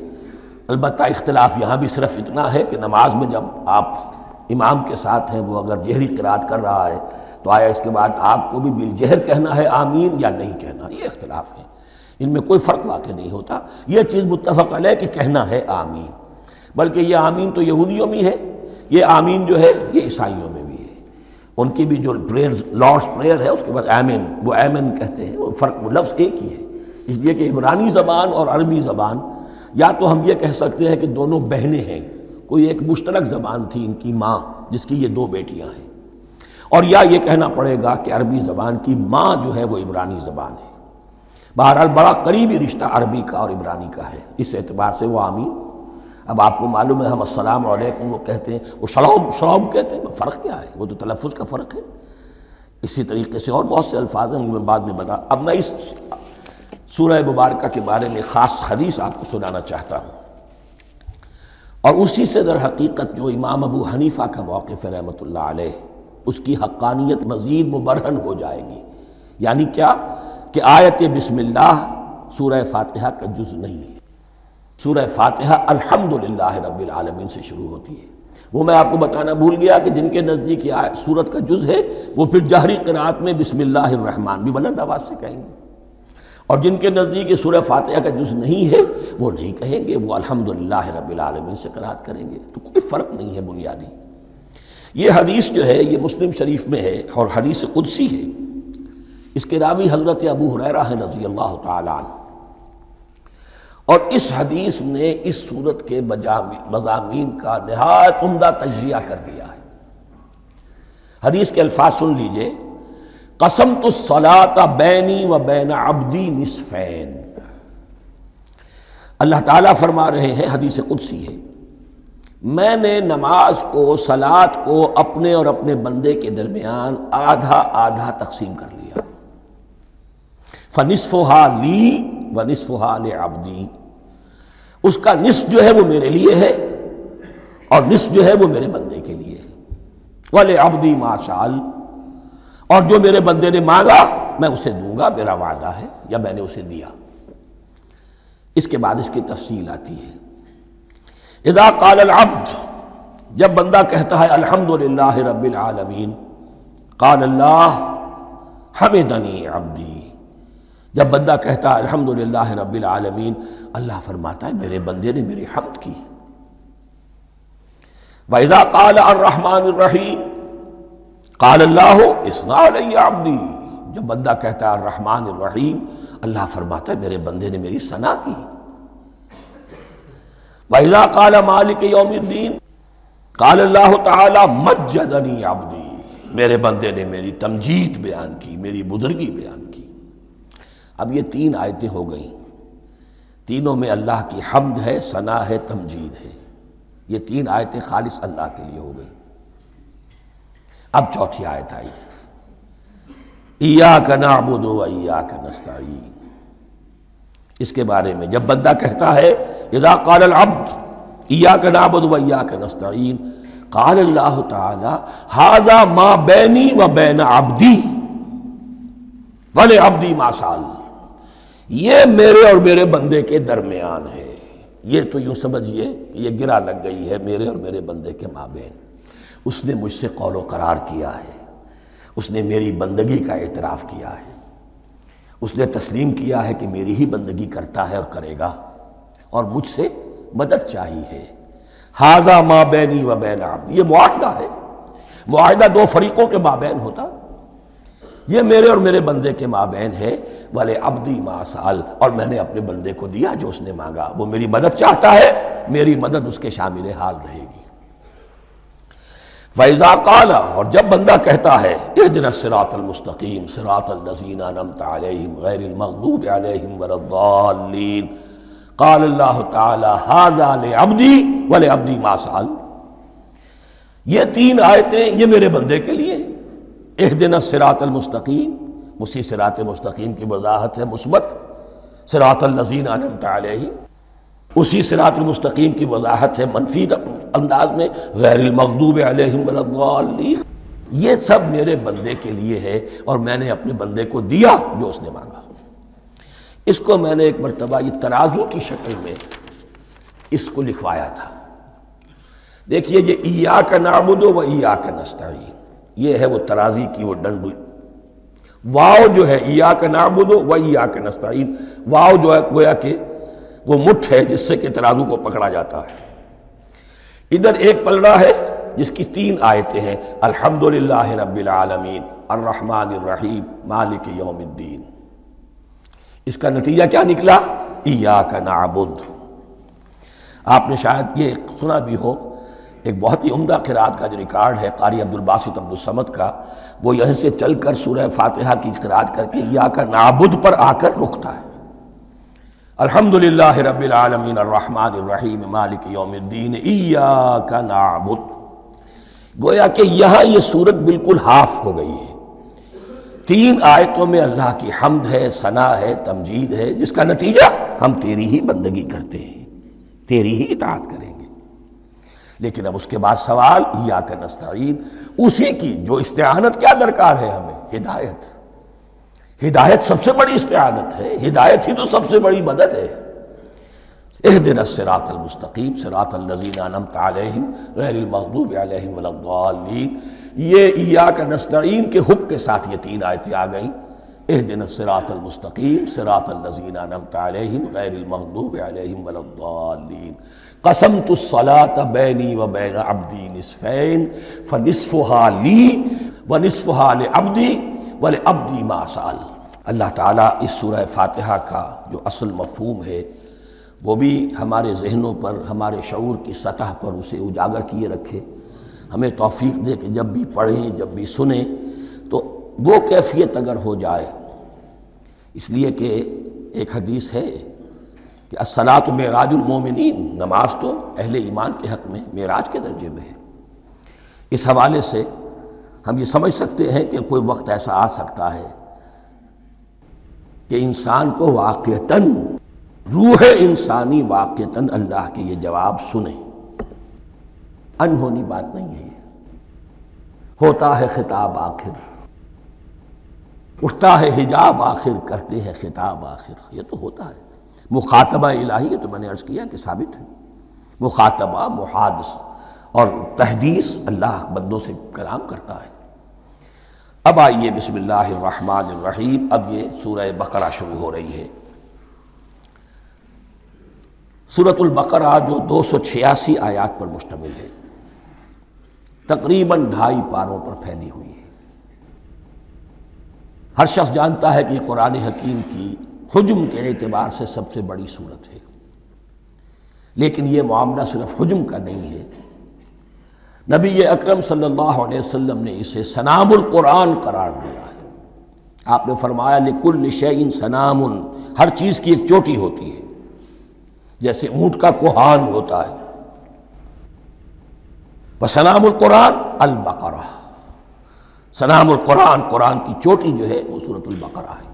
Speaker 1: अलबत् इख्तलाफ यहाँ भी सिर्फ़ इतना है कि नमाज़ में जब आप इमाम के साथ हैं, वो अगर जहरी किरात कर रहा है तो आया इसके बाद आपको भी बिल जहर कहना है, आमीन या नहीं कहना, ये इख्तलाफ है। इनमें कोई फ़र्क वाक़ नहीं होता। यह चीज़ मुतफ़ है कि कहना है, आमीन। बल्कि ये आमीन तो यहूदियों में है ये आमीन जो है, ये ईसाइयों में भी है। उनकी भी जो प्रेयर लॉर्ड्स प्रेयर है, उसके बाद एमिन वो एमिन कहते हैं, वो फ़र्क, वो लफ्ज़ एक ही है। इसलिए कि इबरानी ज़बान और अरबी ज़बान, या तो हम ये कह सकते हैं कि दोनों बहनें हैं। कोई एक मुश्तरक ज़बान थी इनकी माँ, जिसकी ये दो बेटियाँ हैं। और या ये कहना पड़ेगा कि अरबी ज़बान की माँ जो है वो इबरानी ज़बान है। बहरहाल बड़ा करीबी रिश्ता अरबी का और इबरानी का है। इस एतबार से वो आमीन। अब आपको मालूम है हम असलम वो कहते हैं, वो सलाम सलाम कहते हैं, फ़र्क क्या है? वो तो तलफ़ का फ़र्क है। इसी तरीके से और बहुत से अल्फाज हैं, मैं बाद में बता। अब मैं इस सूरह मुबारक के बारे में ख़ास हदीस आपको सुनाना चाहता हूँ। और उसी से दर हकीकत जो इमाम अबू हनीफ़ा का मौक़ है रहमत उसकी हक्कानियत मज़ीद मुबरहन हो जाएगी। यानी क्या? कि आयत बिस्मिल्लाह, सूरह फातिहा का जुज़ नहीं है। सूरह फातिहा अल्हम्दुलिल्लाह रब्बिल आलमीन से शुरू होती है। वो मैं आपको बताना भूल गया कि जिनके नज़दीक सूरत का जुज़ है, वो फिर जहरी क़रात में बिस्मिल्लाहमान भी बुलंद आवाज़ से कहेंगे। और जिनके नज़दीक सूरह फातिहा का जुज़ नहीं है, वो नहीं कहेंगे, वो अल्हम्दुलिल्लाह रब्बिल आलमीन से करात करेंगे। तो कोई फ़र्क नहीं है बुनियादी। ये हदीस जो है, ये मुस्लिम शरीफ में है और हदीस कुदसी है। इसके रावी हज़रत अबू हुरैरा है रज़ी अल्लाह तन और इस हदीस ने इस सूरत के मजामी का नहायत उमदा तजिया कर दिया है। हदीस के अल्फाज सुन लीजिए। कसम तो सलाता बैनी व बैन अब्दी निसफैन। अल्लाह ताला फरमा रहे हैं, हदीस कुदसी है। मैंने नमाज़ को सलात को अपने और अपने बंदे के दरमियान आधा आधा तकसीम कर लिया। फनिसफ़ा ली व निसफ़ा अब्दी। उसका निस जो है वो मेरे लिए है और निस जो है वो मेरे बंदे के लिए है। वाले अब्दी माशाल। और जो मेरे बंदे ने मांगा, मैं उसे दूँगा, मेरा वादा है, या मैंने उसे दिया। इसके बाद इसकी तफसील आती है। इज़ा अब्द जब बंदा कहता है, अल्हम्दुलिल्लाह रब्बिल आलमीन काल अल्लाह, हमेदनी अब्दी। जब बंदा कहता है, अल्हम्दुलिल्लाह रब्बिल आलमीन अल्लाह फरमाता है, मेरे बंदे ने मेरी हमद की। वैज़ा काल अर्रहमान रहीम काल अल्लाह इसनाबदी जब बंदा कहता है रहमान रहीम अल्लाह फरमाता है, मेरे बंदे ने मेरी सना की। वैज़ा काल मालिक यौमुद्दीन, काल अल्लाह ताला, मज्जदनी अब्दी। मेरे बंदे ने मेरी तमजीद बयान की, मेरी बुजुर्गी बयान की। अब ये तीन आयतें हो गई। तीनों में अल्लाह की हमद है, सना है, तमजीद है। ये तीन आयतें खालिश अल्लाह के लिए हो गई। अब चौथी आयत आई। ईया का नाबुद ईया का इसके बारे में जब बंदा कहता है यदा अब्द ईया का नाबुद वैया का नस्ताइन काल अल्लाह ताला हाजा माँ बैनी व बैन अब्दी अब्दी मासाल ये मेरे और मेरे बंदे के दरमियान है ये तो यूँ समझिए कि ये गिरा लग गई है मेरे और मेरे बंदे के माबेन उसने मुझसे कौलो करार किया है उसने मेरी बंदगी का एतराफ़ किया है उसने तस्लीम किया है कि मेरी ही बंदगी करता है और करेगा और मुझसे मदद चाहिए हाजा माँ बैनी व बैन ये मुआदा है। मुआदा दो फरीक़ों के माबेन होता। ये मेरे और मेरे बंदे के माबेन है। वाले अब्दी मासाल। और मैंने अपने बंदे को दिया जो उसने मांगा। वो मेरी मदद चाहता है। मेरी मदद उसके शामिल हाल रहेगी। फैज़ा काला। और जब बंदा कहता है ए दिन सिरातलमस्तकीम सिरातलनजीना नमतम गैरमकूब वरद्दालीन तीन आयतें ये मेरे बंदे के लिए एह दिन सिरातलमस्तकीम उसी सिरात मुस्तकीम की वजाहत है मुस्बत। सिरातलजीन आनम उसी सिरात मुस्तकीम की वजाहत है मनफी अंदाज में गैर मकदूब ये सब मेरे बंदे के लिए है और मैंने अपने बंदे को दिया जो उसने मांगा। इसको मैंने एक मरतबा, ये तराजू की शक्ल में इसको लिखवाया था। देखिए, ये ईया का नाबुद व ईया का नस्ताई ये है वो तराजी की वो डंडू। वाव जो है ईया का नाबुद व ईया का नस्ताइन वाव जो है, गोया के वो मुठ है, जिससे कि तराजू को पकड़ा जाता है। इधर एक पलड़ा है, जिसकी तीन आयतें हैं। अल्हम्दुलिल्लाह रब्बिल आलमीन अर्रहमान रहीम, मालिक यौमिद्दीन। इसका नतीजा क्या निकला? ईया का नाबुद। आपने शायद ये सुना भी हो, एक बहुत ही उम्दा किरात का जो रिकॉर्ड है, कारी अब्दुल बासित अब्दुल समद का, वो यहीं से चल कर सूरह फातिहा की किरात करके या का नाबुद पर आकर रुकता है। अल्हम्दुलिल्लाह रब्बिल आलमीन अर्रहमान रहीम, मालिक यौमिद्दीन ईया का नाबुद। गोया कि यहाँ ये सूरत बिल्कुल हाफ़ हो गई है। तीन आयतों में अल्लाह की हमद है, सना है, तमजीद है, जिसका नतीजा हम तेरी ही बंदगी करते हैं, तेरी ही इतात करेंगे। लेकिन अब उसके बाद सवाल या का नस्तीन उसी की जो इस्तेहानत, क्या दरकार है हमें? हिदायत। हिदायत सबसे बड़ी इस्तेहानत है, हिदायत ही तो सबसे बड़ी मदद है। एह दिन सरातमस्तकीम सरातलजीन ये ईया का नस्तीन के हुक के साथ ये तीन आयतें आ गई एह दिन सरातमस्तकीम सरातलजीन गैरमकदूब वलद्दालीन कसम तो सलात बैनी व बैन अब्दी नसफ़ैन फ़नसफ़ा ली व नसफ़ा अब्दी वल अब्दी मासाल अल्लाह ताला इस सूरह फातिहा का जो असल मफहूम है वो भी हमारे जहनों पर, हमारे शूर की सतह पर उसे उजागर किए रखे। हमें तोफ़ी दे कि जब भी पढ़ें, जब भी सुने तो वो कैफियत अगर हो जाए। इसलिए कि एक हदीस है कि असलात मेराजुलमोमिन नमाज़ तो अहले ईमान के हक़ में, मेराज के दर्जे में है। इस हवाले से हम ये समझ सकते हैं कि कोई वक्त ऐसा आ सकता है कि इंसान को वाक़ता रूह इंसानी वाक़ता अल्लाह के ये जवाब सुने। अनहोनी बात नहीं है होता है खिताब आखिर। उठता है हिजाब आखिर, करते हैं खिताब आखिर। ये तो होता है। मुखातबा इलाही तो मैंने अर्ज़ किया कि साबित है। मुखातबा, मुहादस और तहदीस अल्लाह बंदों से कलाम करता है। अब आइए बिस्मिल्लाहिर्रहमानिर्रहीम। अब ये सूरह बकरा शुरू हो रही है। सूरतुल्बकरा जो दो सौ छियासी आयात पर मुश्तमिल है, तकरीबन ढाई पारों पर फैली हुई है। हर शख्स जानता है कि कुरान हकीम की हजम के अतबार से सबसे बड़ी सूरत है। लेकिन यह मामला सिर्फ़ हजम का नहीं है। नबी अकरम सल्लल्लाहु अलैहि ने इसे सनामुल कुरान करार दिया है। आपने फरमाया लिकुल शैन सनामुन, हर चीज़ की एक चोटी होती है। जैसे ऊँट का कोहान होता है। वह सनामुल कुरान अल बकरा सनामुल कुरान की चोटी जो है, वो सूरतुल बकरा है।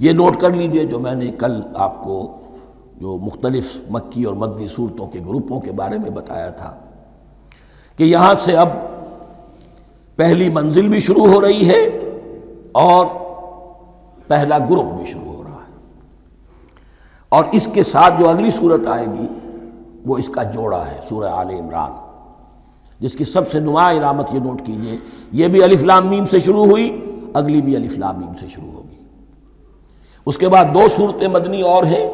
Speaker 1: ये नोट कर लीजिए जो मैंने कल आपको जो मुख्तलिफ़ मक्की और मदनी सूरतों के ग्रुपों के बारे में बताया था कि यहाँ से अब पहली मंजिल भी शुरू हो रही है और पहला ग्रुप भी शुरू है और इसके साथ जो अगली सूरत आएगी, वो इसका जोड़ा है सूर्य आल इमरान, जिसकी सबसे नुमा इलामत ये नोट कीजिए। ये भी अलिफ्लाम मीम से शुरू हुई, अगली भी अलिफ्लाम मीम से शुरू होगी। उसके बाद दो सूरतें मदनी और हैं,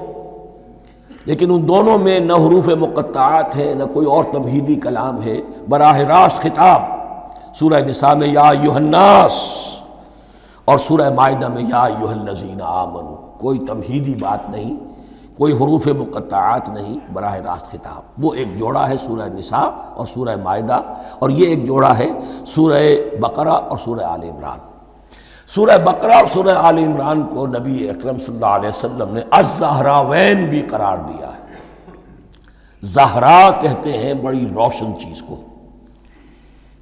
Speaker 1: लेकिन उन दोनों में न हरूफ मुक़ात है, न कोई और तमहीदी कलाम है। बराह रास्त खिताब, सूरह निसा में या युहन्नास और सूरह मायदा में या युहन्नजीन आमन। कोई तमहीदी बात नहीं। कोई हरूफ मुक़ात नहीं, बराह रास्त खिताब। वो एक जोड़ा है सूरह निसा और सूरह मायदा, और ये एक जोड़ा है सूरह बकरा और सूरह आल इमरान। सूरह बकरा और सूरह आल इमरान को नबी अकरम वसल्लम ने अजहरावैन भी करार दिया है। जहरा कहते हैं बड़ी रोशन चीज़ को।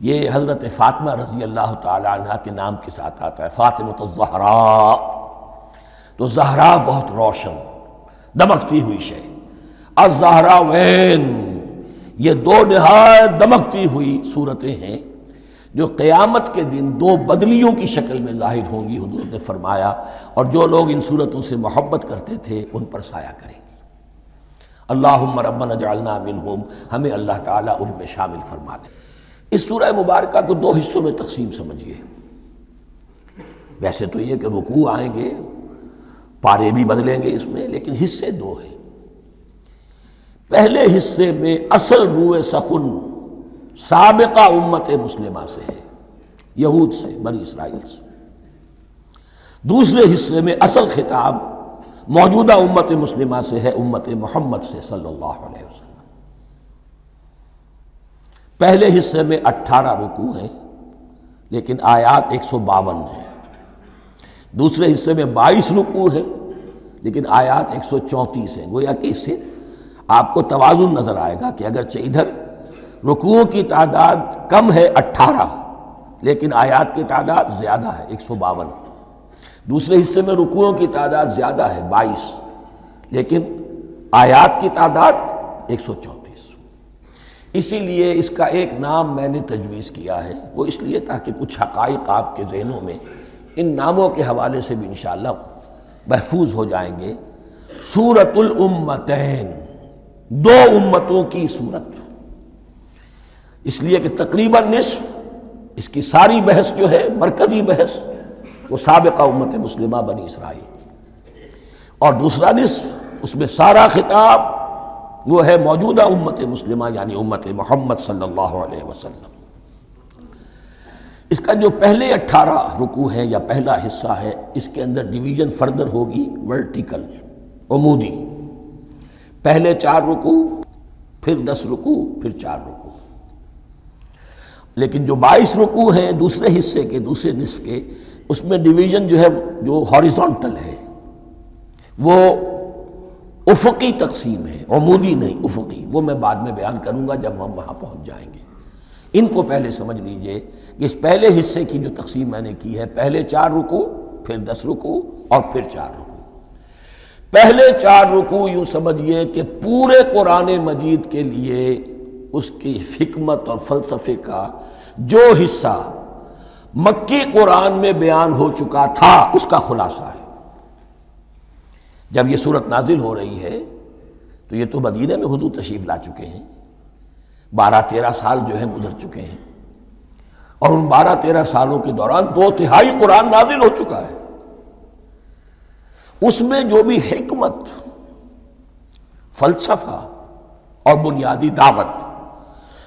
Speaker 1: ये हज़रत फ़ातिमा रज़ी अल्लाह तह के नाम के साथ आता है, फ़ातिमा तो जहरा। तो जहरा बहुत रोशन। दमकती हुई शे अजहरावैन ये दो नहायत दमकती हुई सूरतें हैं, जो क़यामत के दिन दो बदलियों की शक्ल में ज़ाहिर होंगी, हजूर ने फरमाया, और जो लोग इन सूरतों से मोहब्बत करते थे, उन पर साया करेंगे। अल्लाह रबन जालना मिन हमें अल्लाह ताला उनमें शामिल फरमा दे। इस सूरह मुबारक को दो हिस्सों में तकसीम समझिए। वैसे तो ये कि रुकू आएँगे पारे भी बदलेंगे इसमें, लेकिन हिस्से दो हैं। पहले हिस्से में असल रूए सखुन सबका उम्मत मुस्लिमा से है, यहूद से, बनी इसराइल से। दूसरे हिस्से में असल खिताब मौजूदा उम्मत मुस्लिमा से है, उम्मत मोहम्मद से, सल्लल्लाहु अलैहि वसल्लम। पहले हिस्से में अट्ठारह रुकू हैं, लेकिन आयात एक सौ बावन है। दूसरे हिस्से में बाईस रुकू है, लेकिन आयात एक सौ चौंतीस है। गोया कि इससे आपको तोज़ुन नज़र आएगा कि अगर इधर रुकुओं की तादाद कम है अट्ठारह, लेकिन आयात की तादाद ज़्यादा है एक सौ बावन। दूसरे हिस्से में रुकुओं की तादाद ज़्यादा है बाईस, लेकिन आयात की तादाद एक सौ चौंतीस। इसीलिए इसका एक नाम मैंने तजवीज़ किया है, वो इसलिए ताकि कुछ हक़ आपके जहनों में इन नामों के हवाले से भी इन महफूज हो जाएँगे। सूरतुल उम्मतैन, दो उम्मतों की सूरत। इसलिए कि तकरीबन निसफ, इसकी सारी बहस जो है, मरकजी बहस, वो सबका उम्मत मुस्लिमा बनी इसराइल। और दूसरा निसफ, उसमें सारा खिताब, वो है मौजूदा उम्मत मुस्लिमा, यानी उम्मत मोहम्मद सल्लल्लाहु अलैहि वसल्लम। इसका जो पहले अट्ठारह रुकू है या पहला हिस्सा है, इसके अंदर डिवीज़न फर्दर होगी वर्टिकल अमूदी पहले चार रुकू, फिर दस रुकू, फिर चार रुकू। लेकिन जो बाईस रुकू हैं दूसरे हिस्से के, दूसरे निस्फ के, उसमें डिवीज़न जो है, जो हॉरिजॉन्टल है, वो उफकी तकसीम है अमूदी नहीं उफ़ी वो मैं बाद में बयान करूँगा जब हम वहाँ पहुँच जाएँगे। इनको पहले समझ लीजिए इस पहले हिस्से की जो तकसीम मैंने की है, पहले चार रुकू, फिर दस रुकू और फिर चार रुकू। पहले चार रुकू यूँ समझिए कि पूरे कुरान मजीद के लिए उसकी हिकमत और फलसफे का जो हिस्सा मक्की कुरान में बयान हो चुका था, उसका खुलासा है। जब यह सूरत नाजिल हो रही है तो ये तो मदीने में हजू तशरीफ़ ला चुके हैं। बारह तेरह साल जो है गुजर चुके हैं। और उन बारह तेरह सालों के दौरान दो तिहाई कुरान नाजिल हो चुका है। उसमें जो भी हिकमत, फलसफा और बुनियादी दावत,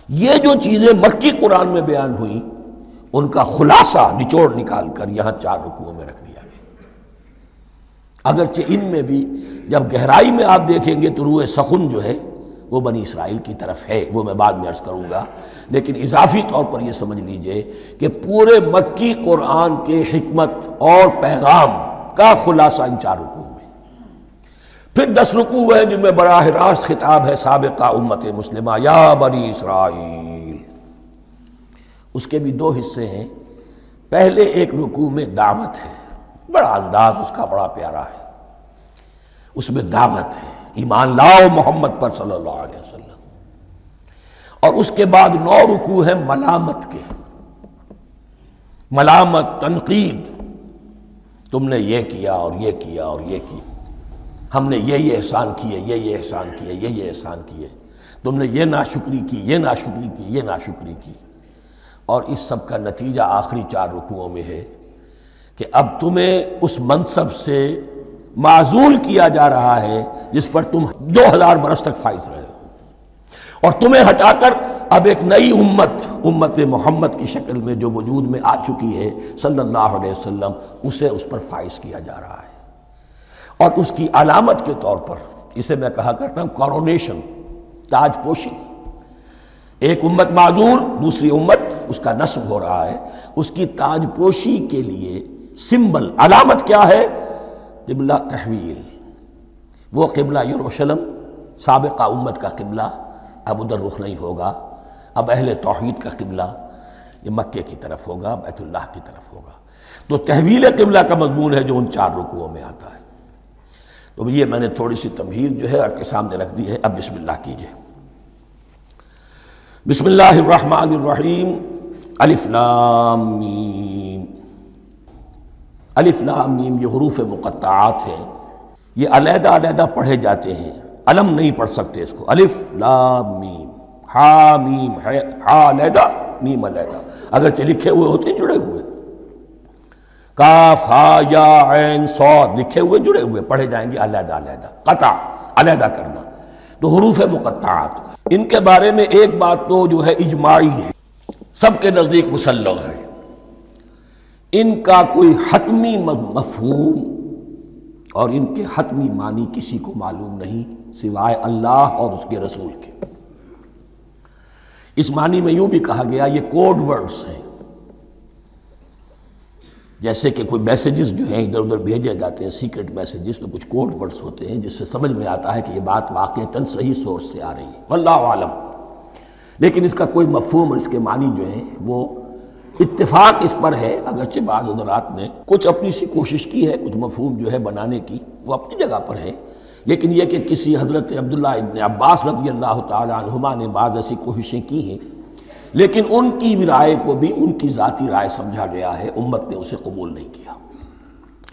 Speaker 1: ये जो चीज़ें मक्की कुरान में बयान हुई, उनका खुलासा निचोड़ निकाल कर यहाँ चार रुकुओं में रख दिया गया। अगरचे इनमें भी जब गहराई में आप देखेंगे तो रूए सखुन जो है वो बनी इसराइल की तरफ़ है, वो मैं बाद में अर्ज़ करूँगा। लेकिन इजाफी तौर पर यह समझ लीजिए कि पूरे मक्की कुरान के हमत और पैगाम का खुलासा इन चार रुकू में। फिर दस रुकू है जिनमें बराह रास्त खिताब है सबका उम्मत मुस्लिम, या बनी इसराइल। उसके भी दो हिस्से हैं। पहले एक रुकू में दावत है। बड़ा अंदाज, उसका बड़ा प्यारा है। उसमें दावत है। ईमान लाओ मोहम्मद पर सल्लल्लाहु अलैहि वसल्लम। और उसके बाद नौ रुकू है मलामत के। मलामत, तनकीद। तुमने ये किया और ये किया और ये किया। हमने ये ये एहसान किए, ये ये एहसान किए, ये ये एहसान किए। तुमने ये नाशुक्री की, ये नाशुक्री की, ये नाशुक्री की। और इस सब का नतीजा आखिरी चार रुकुओं में है कि अब तुम्हें उस मनसब से माजूल किया जा रहा है जिस पर तुम दो हज़ार बरस तक फाइज रहे हो। और तुम्हें हटाकर अब एक नई उम्मत उम्मत मोहम्मद की शक्ल में जो वजूद में आ चुकी है, सल्लल्लाहु अलैहि वसल्लम, उसे उस पर फाइज किया जा रहा है। और उसकी अलामत के तौर पर, इसे मैं कहा करता हूँ कॉरोनेशन ताजपोशी। एक उम्मत माजूल, दूसरी उम्मत, उसका नस्ब हो रहा है। उसकी ताजपोशी के लिए सिंबल, अलामत क्या है? किबला तहवील। वो किबला यरूशलम, सबका उम्मत का किबला। अब उधर रुख नहीं होगा। अब अहल तोहद का किबला, ये मक्के की तरफ़ होगा, बैतुल्लाह की तरफ़ होगा। तो तहवील किबला का मजमून है जो उन चार रुकुओं में आता है। तो ये मैंने थोड़ी सी तमहीर जो है आपके सामने रख दी है। अब बिस्मिल्लाह कीजिए। बिस्मिल्लाहिर्रहमानिर्रहीम। अलिफ्लामीम अलिफ्लामीम ये हरूफ मुक़ात हैं। ये अलहदा अलहदा पढ़े जाते हैं। अलम नहीं पढ़ सकते इसको। अलिफ लामीम हा मीम है, हा अलहदा, मीम अलहदा। अगर चे लिखे हुए होते जुड़े हुए। काफ, हा, या, ऐन, सौद लिखे हुए, जुड़े हुए। पढ़े जाएँगे अलहदा अलहदा। कता, अलहदा करना। तो हरूफ मुक़ात इनके बारे में एक बात तो जो है इजमाही है। सबके नज़दीक मुसल है। इनका कोई हतमी मफहूम और इनके हतमी मानी किसी को मालूम नहीं, सिवाय अल्लाह और उसके रसूल के। इस मानी में यूँ भी कहा गया, ये कोड वर्ड्स हैं। जैसे कि कोई मैसेजेस जो हैं इधर उधर भेजे जाते हैं, सीक्रेट मैसेजेस तो कुछ कोड वर्ड्स होते हैं, जिससे समझ में आता है कि ये बात वाक़ सही सोर्स से आ रही है। अल्लाह आलम। लेकिन इसका कोई मफहूम और इसके मानी जो है, वो इत्तेफाक इस पर है, अगरचे बाज़ हजरात ने कुछ अपनी सी कोशिश की है, कुछ मफहूम जो है बनाने की, वो अपनी जगह पर है। लेकिन यह कि किसी हज़रत अब्दुल्ला इबन अब्बास रज़ी अल्लाह तुमा ने बाज़ ऐसी कोशिशें की हैं, लेकिन उनकी राय को भी उनकी ज़ाती राय समझा गया है, उम्मत ने उसे कबूल नहीं किया।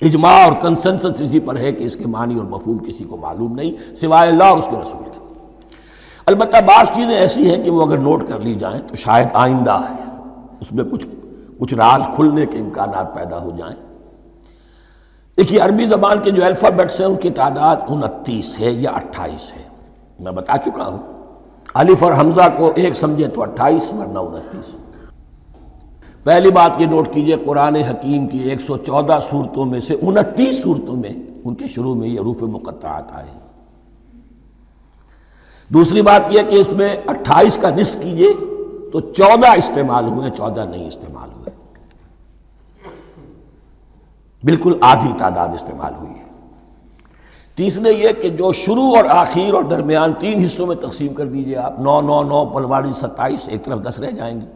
Speaker 1: इजमा और कंसेंसस इसी पर है कि इसके मानी और मफहूम किसी को मालूम नहीं, सिवाय अल्लाह और उसके रसूल के। अलबत्त बाज़ चीज़ें ऐसी हैं कि वो अगर नोट कर ली जाएँ तो शायद आइंदा है। उसमें कुछ कुछ राज खुलने के इम्कान पैदा हो जाएँ। देखिए अरबी ज़बान के जो अल्फ़ाबेट्स हैं, उनकी तादाद उनतीस है या अट्ठाईस है। मैं बता चुका हूँ। अलिफ और हमज़ा को एक समझे तो अट्ठाईस, वरना उनतीस। पहली बात ये नोट कीजिए, कुरान हकीम की 114 सूरतों में से उनतीस सूरतों में उनके शुरू में ये रूफ मुकत्तात आए दूसरी बात यह कि इसमें 28 का निस कीजिए तो चौदह इस्तेमाल हुए, चौदह नहीं इस्तेमाल हुए। बिल्कुल आधी तादाद इस्तेमाल हुई है। तीसरे ये कि जो शुरू और आखिर और दरमियान तीन हिस्सों में तकसीम कर दीजिए आप, नौ नौ नौ, पलवाड़ी, सत्ताईस, एक तरफ़ दस रह जाएँगे।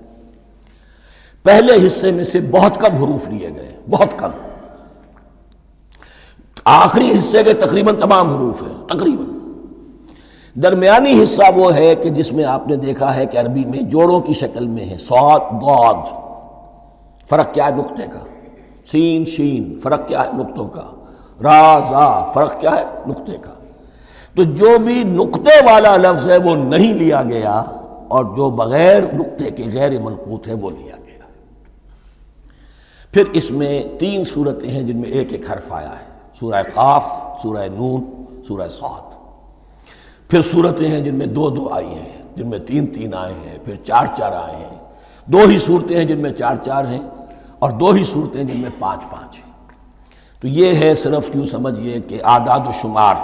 Speaker 1: पहले हिस्से में से बहुत कम हरूफ लिए गए, बहुत कम। आखिरी हिस्से के तकरीबन तमाम हरूफ हैं, तकरीबन। दरमियानी हिस्सा वो है कि जिसमें आपने देखा है कि अरबी में जोड़ों की शक्ल में है। सौद गौद फ़र्क क्या है नुक्ते का? सीन, शीन, फ़र्क क्या है नुक्तों का? राजा फ़र्क क्या है नुक्ते का? तो जो भी नुक्ते वाला लफ्ज़ है वो नहीं लिया गया और जो बग़ैर नुक्ते के गैर मनकूत है वो लिया गया। फिर इसमें तीन सूरतें हैं जिनमें एक एक हर्फ आया है। सूरह काफ, सूरह नून, सूरह सौद। फिर सूरतें हैं जिनमें दो दो आई हैं, जिनमें तीन तीन आए हैं, फिर चार चार आए हैं। दो ही सूरतें हैं जिनमें चार चार हैं और दो ही सूरतें जिनमें पाँच पाँच हैं। तो ये है सिर्फ़ यूँ समझिए कि आदाद शुमार।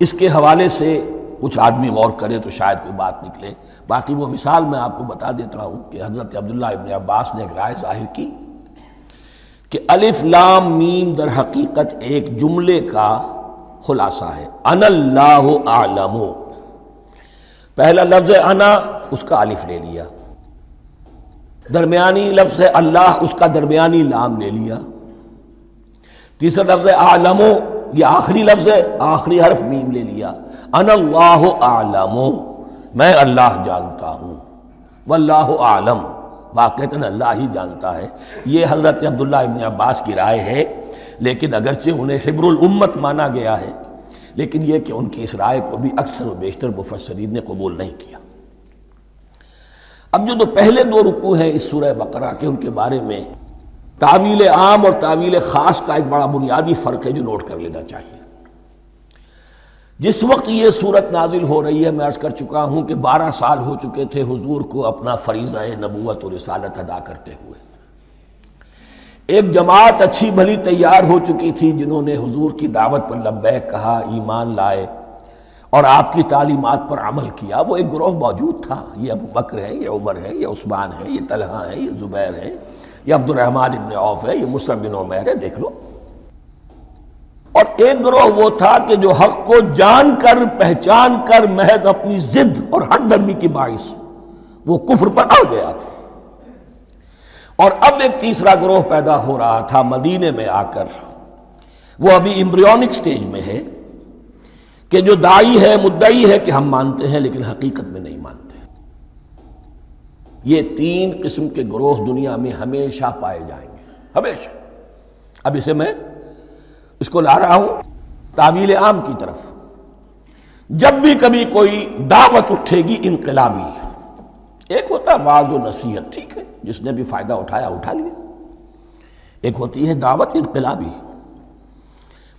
Speaker 1: इसके हवाले से कुछ आदमी गौर करे तो शायद कोई बात निकले। बाकी वो मिसाल मैं आपको बता देता हूँ कि हज़रत अब्दुल्ला इबन अब्बास ने एक राय ज़ाहिर की कि अलिफ लाम मीम दर हकीकत एक जुमले का खुलासा है। अनल्लाह आलमो पहला लफ्ज अना, उसका अलिफ ले लिया। दरमियानी लफ्ज अल्लाह, उसका दरमियानी लाम ले लिया। तीसरा लफ्ज आलमो ये आखिरी लफ्ज है, आखिरी हर्फ मीम ले लिया। अनल्लाह आलमो मैं अल्लाह जानता हूँ। वल्लाह आलम वाक़ता अल्लाह ही जानता है। ये हज़रत अब्दुल्ला इबन अब्बास की राय है लेकिन अगरचे उन्हें हिब्रुल उम्मत माना गया है। लेकिन यह कि उनकी इस राय को भी अक्सर व बेशतर मुफसरीन ने कबूल नहीं किया। अब जो दो पहले दो रुकू हैं इस सूरह बकरा के, उनके बारे में, तावील आम और तावील ख़ास का एक बड़ा बुनियादी फ़र्क है जो नोट कर लेना चाहिए। जिस वक्त ये सूरत नाजिल हो रही है, मैं अर्ज़ कर चुका हूँ कि बारह साल हो चुके थे हुजूर को अपना फरीज़ा नबूत और रसालत अदा करते हुए। एक जमात अच्छी भली तैयार हो चुकी थी जिन्होंने हुजूर की दावत पर लब्बैक कहा, ईमान लाए और आपकी तालीमत पर अमल किया। वो एक ग्रोह मौजूद था। ये अबू बकर है, ये उमर है, ये उस्मान है, ये तलहा है, ये ज़ुबैर है, ये अब्दुलरहमान इबन औफ है, ये मुसलम बिन उमैर है, देख लो। और एक ग्रोह वो था कि जो हक को जान कर पहचान कर महज अपनी जिद और हक दर्मी की बाइस, वो कुफर पर आ गया था। और अब एक तीसरा ग्रोह पैदा हो रहा था मदीने में आकर। वो अभी इम्ब्रियोनिक स्टेज में है कि जो दाई है, मुद्दई है कि हम मानते हैं, लेकिन हकीकत में नहीं मानते। ये तीन किस्म के ग्रोह दुनिया में हमेशा पाए जाएँगे। हमेशा। अब इसे मैं इसको ला रहा हूँ तावील आम की तरफ़। जब भी कभी कोई दावत उठेगी, इनकलाबी। एक होता है, वाज नसीहत, ठीक है? जिसने भी फ़ायदा उठाया, उठा लिया। एक होती है, दावत, इनकलाबी।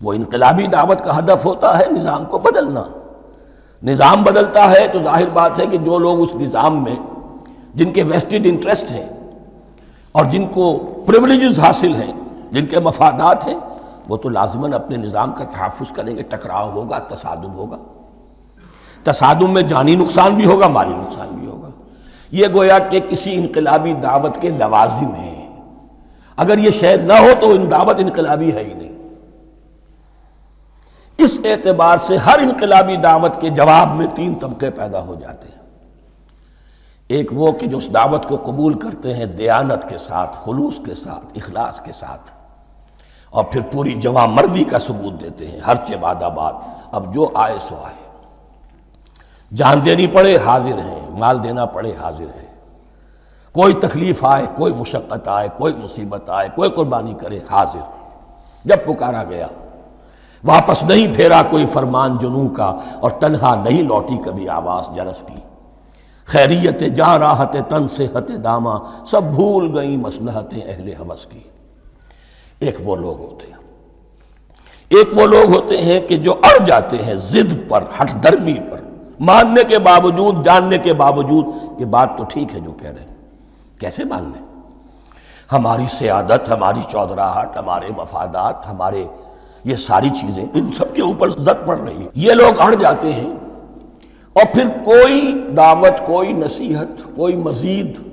Speaker 1: वो इनकलाबी दावत का हदफ होता है, निज़ाम को बदलना। निज़ाम बदलता है तो ज़ाहिर बात है कि जो लोग उस निज़ाम में, जिनके वेस्टेड इंटरेस्ट हैं, और जिनको प्रिवलेजेस हासिल हैं, जिनके मफादात हैं, वो तो लाजमन अपने निज़ाम का तहफ़ करेंगे, टकराव होगा, तसादुम होगा। तसादुम में जानी नुकसान भी होगा, माली नुकसान भी होगा। ये गोया कि किसी इनकलाबी दावत के लवाजिम हैं अगर ये शायद ना हो तो इन दावत इनकलाबी है ही नहीं। इस एतबार से हर इनकलाबी दावत के जवाब में तीन तबके पैदा हो जाते हैं। एक वो कि जो उस दावत को कबूल करते हैं दयानत के साथ, खलूस के साथ, इखलास के साथ। और फिर पूरी जवा मर्दी का सबूत देते हैं, हर चबादाबाद अब जो आए सो आए। जान देनी पड़े, हाजिर हैं। माल देना पड़े, हाजिर है। कोई तकलीफ़ आए, कोई मुशक्क़त आए, कोई मुसीबत आए, कोई कुर्बानी करे, हाजिर जब पुकारा गया, वापस नहीं फेरा कोई फरमान जुनू का और तनहा नहीं लौटी कभी आवाज़ जरस की। खैरियत जा राहत तन से हत दामा, सब भूल गई मसलहतें अहले हवस की। एक वो लोग होते हैं। एक वो लोग होते हैं कि जो अड़ जाते हैं जिद पर हटदर्मी पर। मानने के बावजूद, जानने के बावजूद कि बात तो ठीक है जो कह रहे हैं। कैसे मान लें हमारी सियादत, हमारी चौधराहट, हमारे मफादात हमारे ये सारी चीज़ें, इन सब के ऊपर जद पड़ रही है। ये लोग अड़ जाते हैं और फिर कोई दावत, कोई नसीहत, कोई मजीद,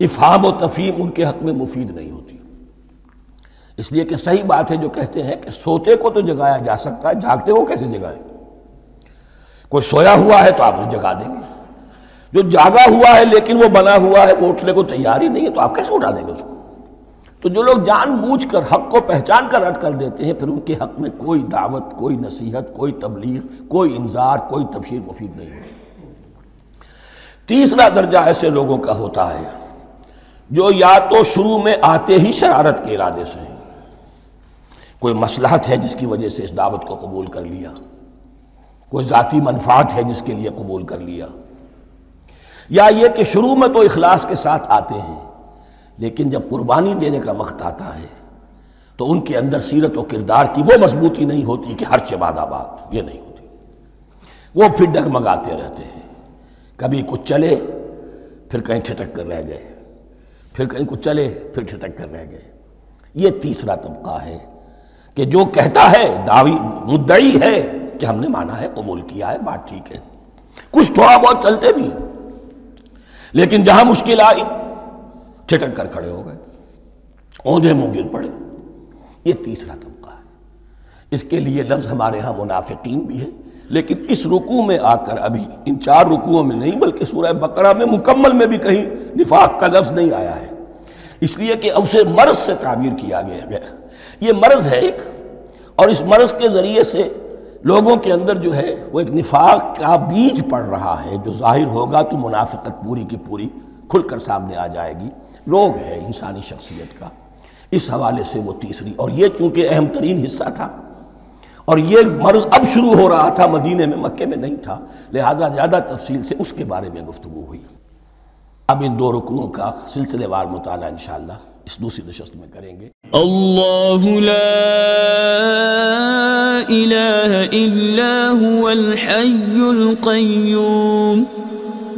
Speaker 1: इफ़ाम व तफीम उनके हक में मुफीद नहीं होती। इसलिए कि सही बात है जो कहते हैं कि सोते को तो जगाया जा सकता है, जागते को कैसे जगाए? कोई सोया हुआ है तो आप उसे जगा देंगे। जो जागा हुआ है लेकिन वो बना हुआ है, वो उठने को तैयार ही नहीं है तो आप कैसे उठा देंगे उसको? तो जो लोग जानबूझकर, हक को पहचान कर रद्द कर देते हैं, फिर उनके हक में कोई दावत, कोई नसीहत, कोई तबलीग, कोई इंजार कोई तबशीर मुफीद नहीं होती। तीसरा दर्जा ऐसे लोगों का होता है, जो या तो शुरू में आते ही शरारत के इरादे से कोई मसलहत है जिसकी वजह से इस दावत को कबूल कर लिया। कोई ज़ाती मनफात है जिसके लिए कबूल कर लिया। या ये कि शुरू में तो इखलास के साथ आते हैं, लेकिन जब कुर्बानी देने का वक्त आता है तो उनके अंदर सीरत और किरदार की वो मजबूती नहीं होती कि हर चबादाबाद ये नहीं होती। वो फिर डगमगाते रहते हैं। कभी कुछ चले, फिर कहीं ठिटक कर रह गए। फिर कहीं कुछ चले, फिर ठिटक कर रह गए। ये तीसरा तबका है कि जो कहता है, दावी, मुद्दई है कि हमने माना है, कबूल किया है, बात ठीक है। कुछ थोड़ा बहुत चलते भी लेकिन जहाँ मुश्किल आई, छिटक कर खड़े हो गए। औंधे मुँह गिर पड़े। ये तीसरा तबका है। इसके लिए लफ्ज़ हमारे यहाँ मुनाफिकीन भी है। लेकिन इस रुकू में आकर अभी, इन चार रुकुओं में नहीं, बल्कि सूरह बकरा में, मुकम्मल में भी कहीं निफाक का लफ्ज़ नहीं आया है। इसलिए कि उसे मर्ज से ताबीर किया गया ये मर्ज है एक, और इस मर्ज के ज़रिए से लोगों के अंदर जो है, वो एक निफाक का बीज पड़ रहा है, जो ज़ाहिर होगा तो मुनाफिकत पूरी की पूरी खुलकर सामने आ जाएगी। रोग है इंसानी शख्सियत का। इस हवाले से वो तीसरी, और ये चूँकि अहम तरीन हिस्सा था, और ये मर्ज अब शुरू हो रहा था मदीने में, मक्के में नहीं था, लिहाजा ज़्यादा तफसील से उसके बारे में गुफ्तु हुई। अब इन दो रुकनों का सिलसिलेवार मुताला इन इस दूसरी नशस्त में करेंगे अल्लाह